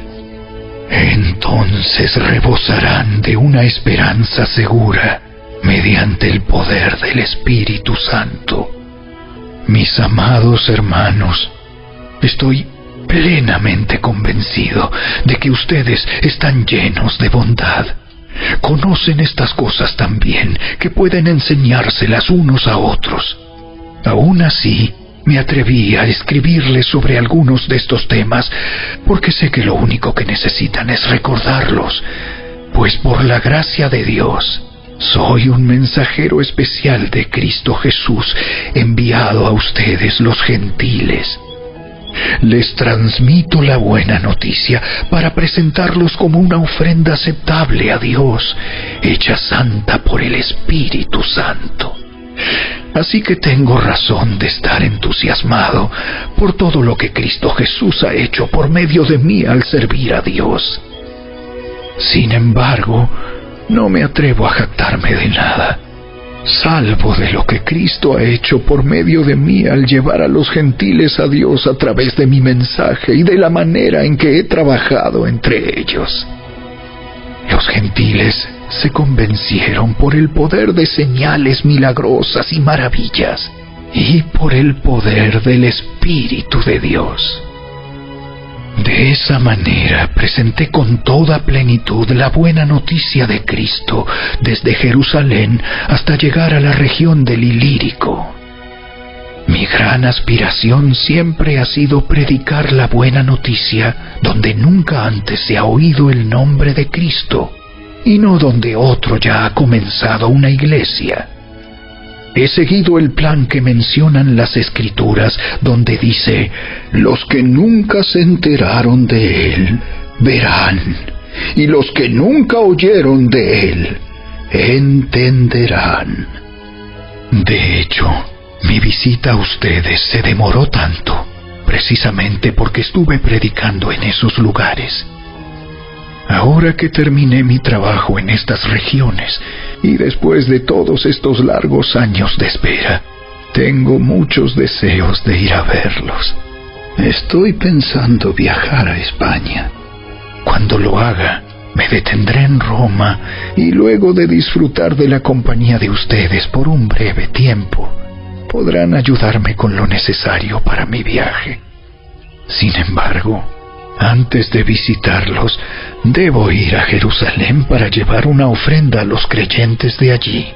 Entonces rebosarán de una esperanza segura mediante el poder del Espíritu Santo. Mis amados hermanos, estoy plenamente convencido de que ustedes están llenos de bondad. Conocen estas cosas tan bien que pueden enseñárselas unos a otros. Aún así, me atreví a escribirles sobre algunos de estos temas porque sé que lo único que necesitan es recordarlos, pues por la gracia de Dios, soy un mensajero especial de Cristo Jesús enviado a ustedes los gentiles. Les transmito la buena noticia para presentarlos como una ofrenda aceptable a Dios, hecha santa por el Espíritu Santo. Así que tengo razón de estar entusiasmado por todo lo que Cristo Jesús ha hecho por medio de mí al servir a Dios. Sin embargo, no me atrevo a jactarme de nada, salvo de lo que Cristo ha hecho por medio de mí al llevar a los gentiles a Dios a través de mi mensaje y de la manera en que he trabajado entre ellos. Los gentiles se convencieron por el poder de señales milagrosas y maravillas y por el poder del Espíritu de Dios. De esa manera presenté con toda plenitud la buena noticia de Cristo desde Jerusalén hasta llegar a la región del Ilírico. Mi gran aspiración siempre ha sido predicar la buena noticia donde nunca antes se ha oído el nombre de Cristo y no donde otro ya ha comenzado una iglesia. He seguido el plan que mencionan las escrituras, donde dice, los que nunca se enteraron de él, verán, y los que nunca oyeron de él, entenderán. De hecho, mi visita a ustedes se demoró tanto, precisamente porque estuve predicando en esos lugares. Ahora que terminé mi trabajo en estas regiones y después de todos estos largos años de espera, tengo muchos deseos de ir a verlos. Estoy pensando viajar a España. Cuando lo haga, me detendré en Roma y luego de disfrutar de la compañía de ustedes por un breve tiempo, podrán ayudarme con lo necesario para mi viaje. Sin embargo, antes de visitarlos, debo ir a Jerusalén para llevar una ofrenda a los creyentes de allí.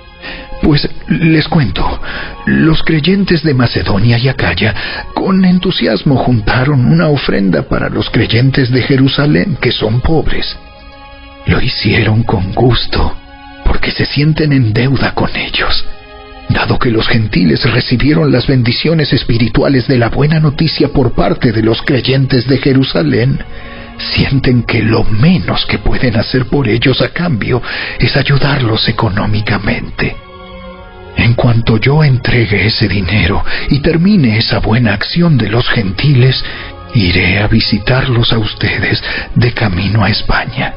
Pues les cuento, los creyentes de Macedonia y Acaya con entusiasmo juntaron una ofrenda para los creyentes de Jerusalén que son pobres. Lo hicieron con gusto, porque se sienten en deuda con ellos. Dado que los gentiles recibieron las bendiciones espirituales de la buena noticia por parte de los creyentes de Jerusalén, sienten que lo menos que pueden hacer por ellos a cambio es ayudarlos económicamente. En cuanto yo entregue ese dinero y termine esa buena acción de los gentiles, iré a visitarlos a ustedes de camino a España.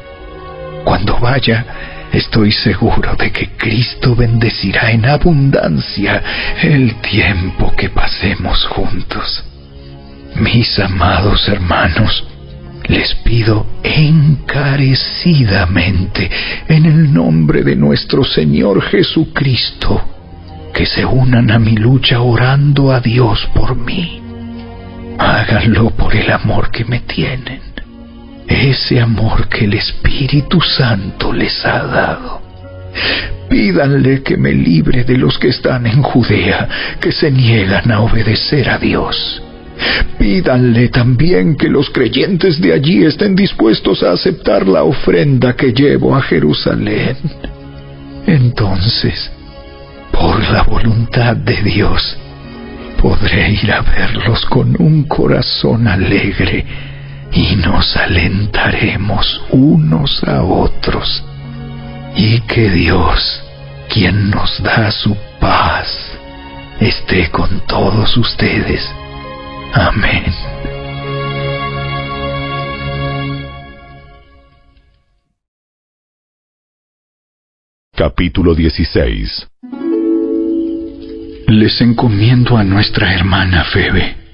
Cuando vaya, Estoy seguro de que Cristo bendecirá en abundancia el tiempo que pasemos juntos. Mis amados hermanos, les pido encarecidamente en el nombre de nuestro Señor Jesucristo que se unan a mi lucha orando a Dios por mí. Háganlo por el amor que me tienen ese amor que el Espíritu Santo les ha dado. Pídanle que me libre de los que están en Judea, que se niegan a obedecer a Dios. Pídanle también que los creyentes de allí estén dispuestos a aceptar la ofrenda que llevo a Jerusalén. Entonces, por la voluntad de Dios, podré ir a verlos con un corazón alegre y nos alentaremos unos a otros. Y que Dios, quien nos da su paz, esté con todos ustedes. Amén. Capítulo 16 Les encomiendo a nuestra hermana Febe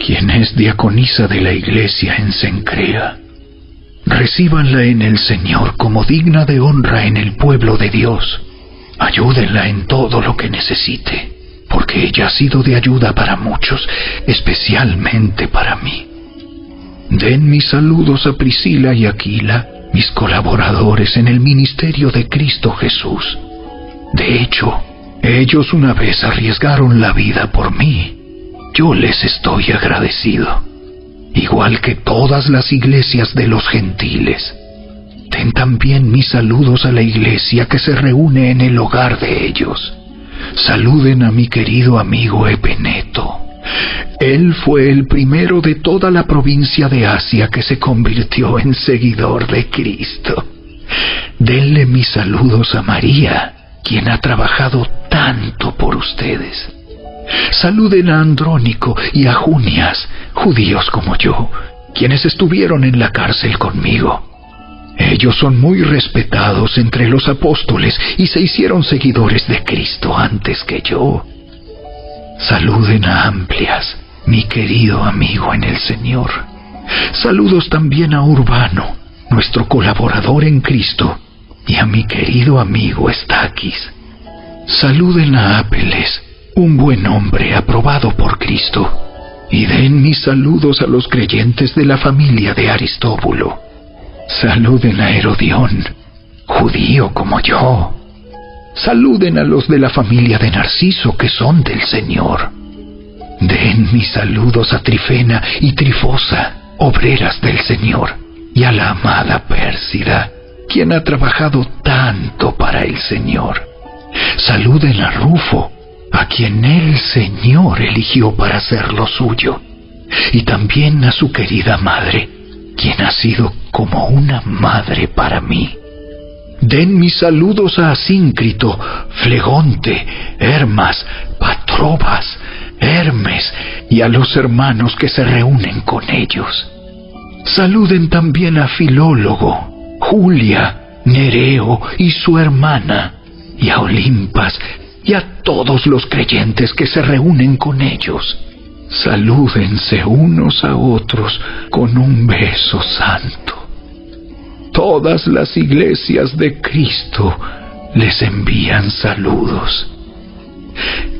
quien es diaconisa de la iglesia en Sencrea. Recíbanla en el Señor como digna de honra en el pueblo de Dios. Ayúdenla en todo lo que necesite, porque ella ha sido de ayuda para muchos, especialmente para mí. Den mis saludos a Priscila y Aquila, mis colaboradores en el ministerio de Cristo Jesús. De hecho, ellos una vez arriesgaron la vida por mí yo les estoy agradecido, igual que todas las iglesias de los gentiles. Den también mis saludos a la iglesia que se reúne en el hogar de ellos. Saluden a mi querido amigo Epeneto. Él fue el primero de toda la provincia de Asia que se convirtió en seguidor de Cristo. Denle mis saludos a María, quien ha trabajado tanto por ustedes. Saluden a Andrónico y a Junias, judíos como yo, quienes estuvieron en la cárcel conmigo. Ellos son muy respetados entre los apóstoles y se hicieron seguidores de Cristo antes que yo. Saluden a Amplias, mi querido amigo en el Señor. Saludos también a Urbano, nuestro colaborador en Cristo, y a mi querido amigo Estaquis. Saluden a Apeles, un buen hombre aprobado por Cristo, y den mis saludos a los creyentes de la familia de Aristóbulo. Saluden a Herodión, judío como yo. Saluden a los de la familia de Narciso que son del Señor. Den mis saludos a Trifena y Trifosa, obreras del Señor, y a la amada Pérsida, quien ha trabajado tanto para el Señor. Saluden a Rufo, a quien el Señor eligió para hacer lo suyo, y también a su querida madre, quien ha sido como una madre para mí. Den mis saludos a Asíncrito, Flegonte, Hermas, Patrobas, Hermes y a los hermanos que se reúnen con ellos. Saluden también a Filólogo, Julia, Nereo y su hermana, y a Olimpas y a todos los creyentes que se reúnen con ellos. Salúdense unos a otros con un beso santo. Todas las iglesias de Cristo les envían saludos.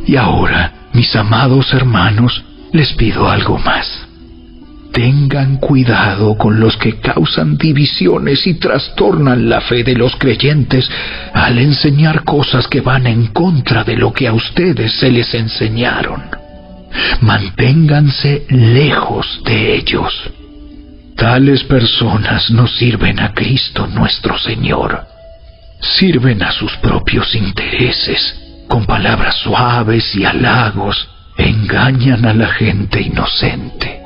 Y ahora, mis amados hermanos, les pido algo más. Tengan cuidado con los que causan divisiones y trastornan la fe de los creyentes al enseñar cosas que van en contra de lo que a ustedes se les enseñaron. Manténganse lejos de ellos. Tales personas no sirven a Cristo nuestro Señor. Sirven a sus propios intereses. Con palabras suaves y halagos engañan a la gente inocente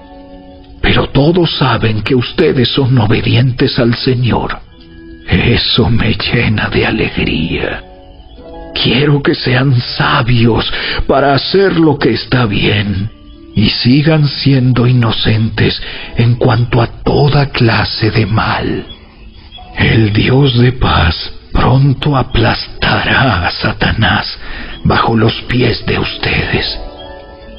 pero todos saben que ustedes son obedientes al Señor. Eso me llena de alegría. Quiero que sean sabios para hacer lo que está bien y sigan siendo inocentes en cuanto a toda clase de mal. El Dios de paz pronto aplastará a Satanás bajo los pies de ustedes.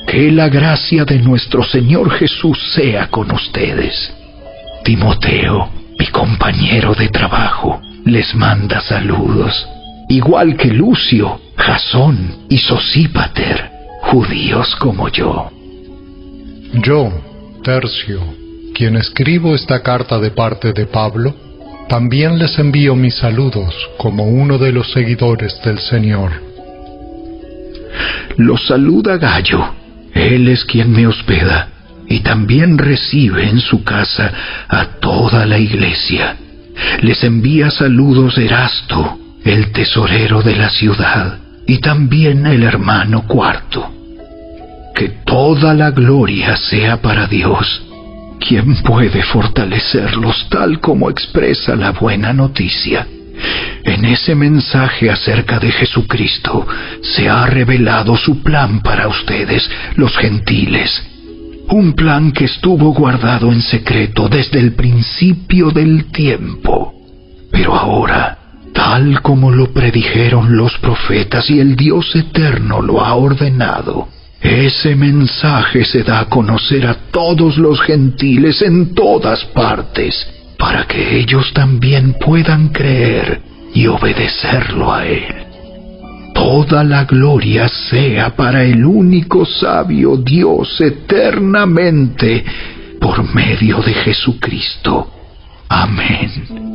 Que la gracia de nuestro Señor Jesús sea con ustedes. Timoteo, mi compañero de trabajo, les manda saludos, igual que Lucio, Jasón y Sosípater, judíos como yo. Yo, Tercio, quien escribo esta carta de parte de Pablo, también les envío mis saludos como uno de los seguidores del Señor. Los saluda Gallo él es quien me hospeda y también recibe en su casa a toda la iglesia. Les envía saludos Erasto, el tesorero de la ciudad, y también el hermano cuarto. Que toda la gloria sea para Dios, quien puede fortalecerlos tal como expresa la buena noticia. En ese mensaje acerca de Jesucristo se ha revelado su plan para ustedes, los gentiles. Un plan que estuvo guardado en secreto desde el principio del tiempo. Pero ahora, tal como lo predijeron los profetas y el Dios eterno lo ha ordenado, ese mensaje se da a conocer a todos los gentiles en todas partes para que ellos también puedan creer y obedecerlo a Él. Toda la gloria sea para el único sabio Dios eternamente por medio de Jesucristo. Amén.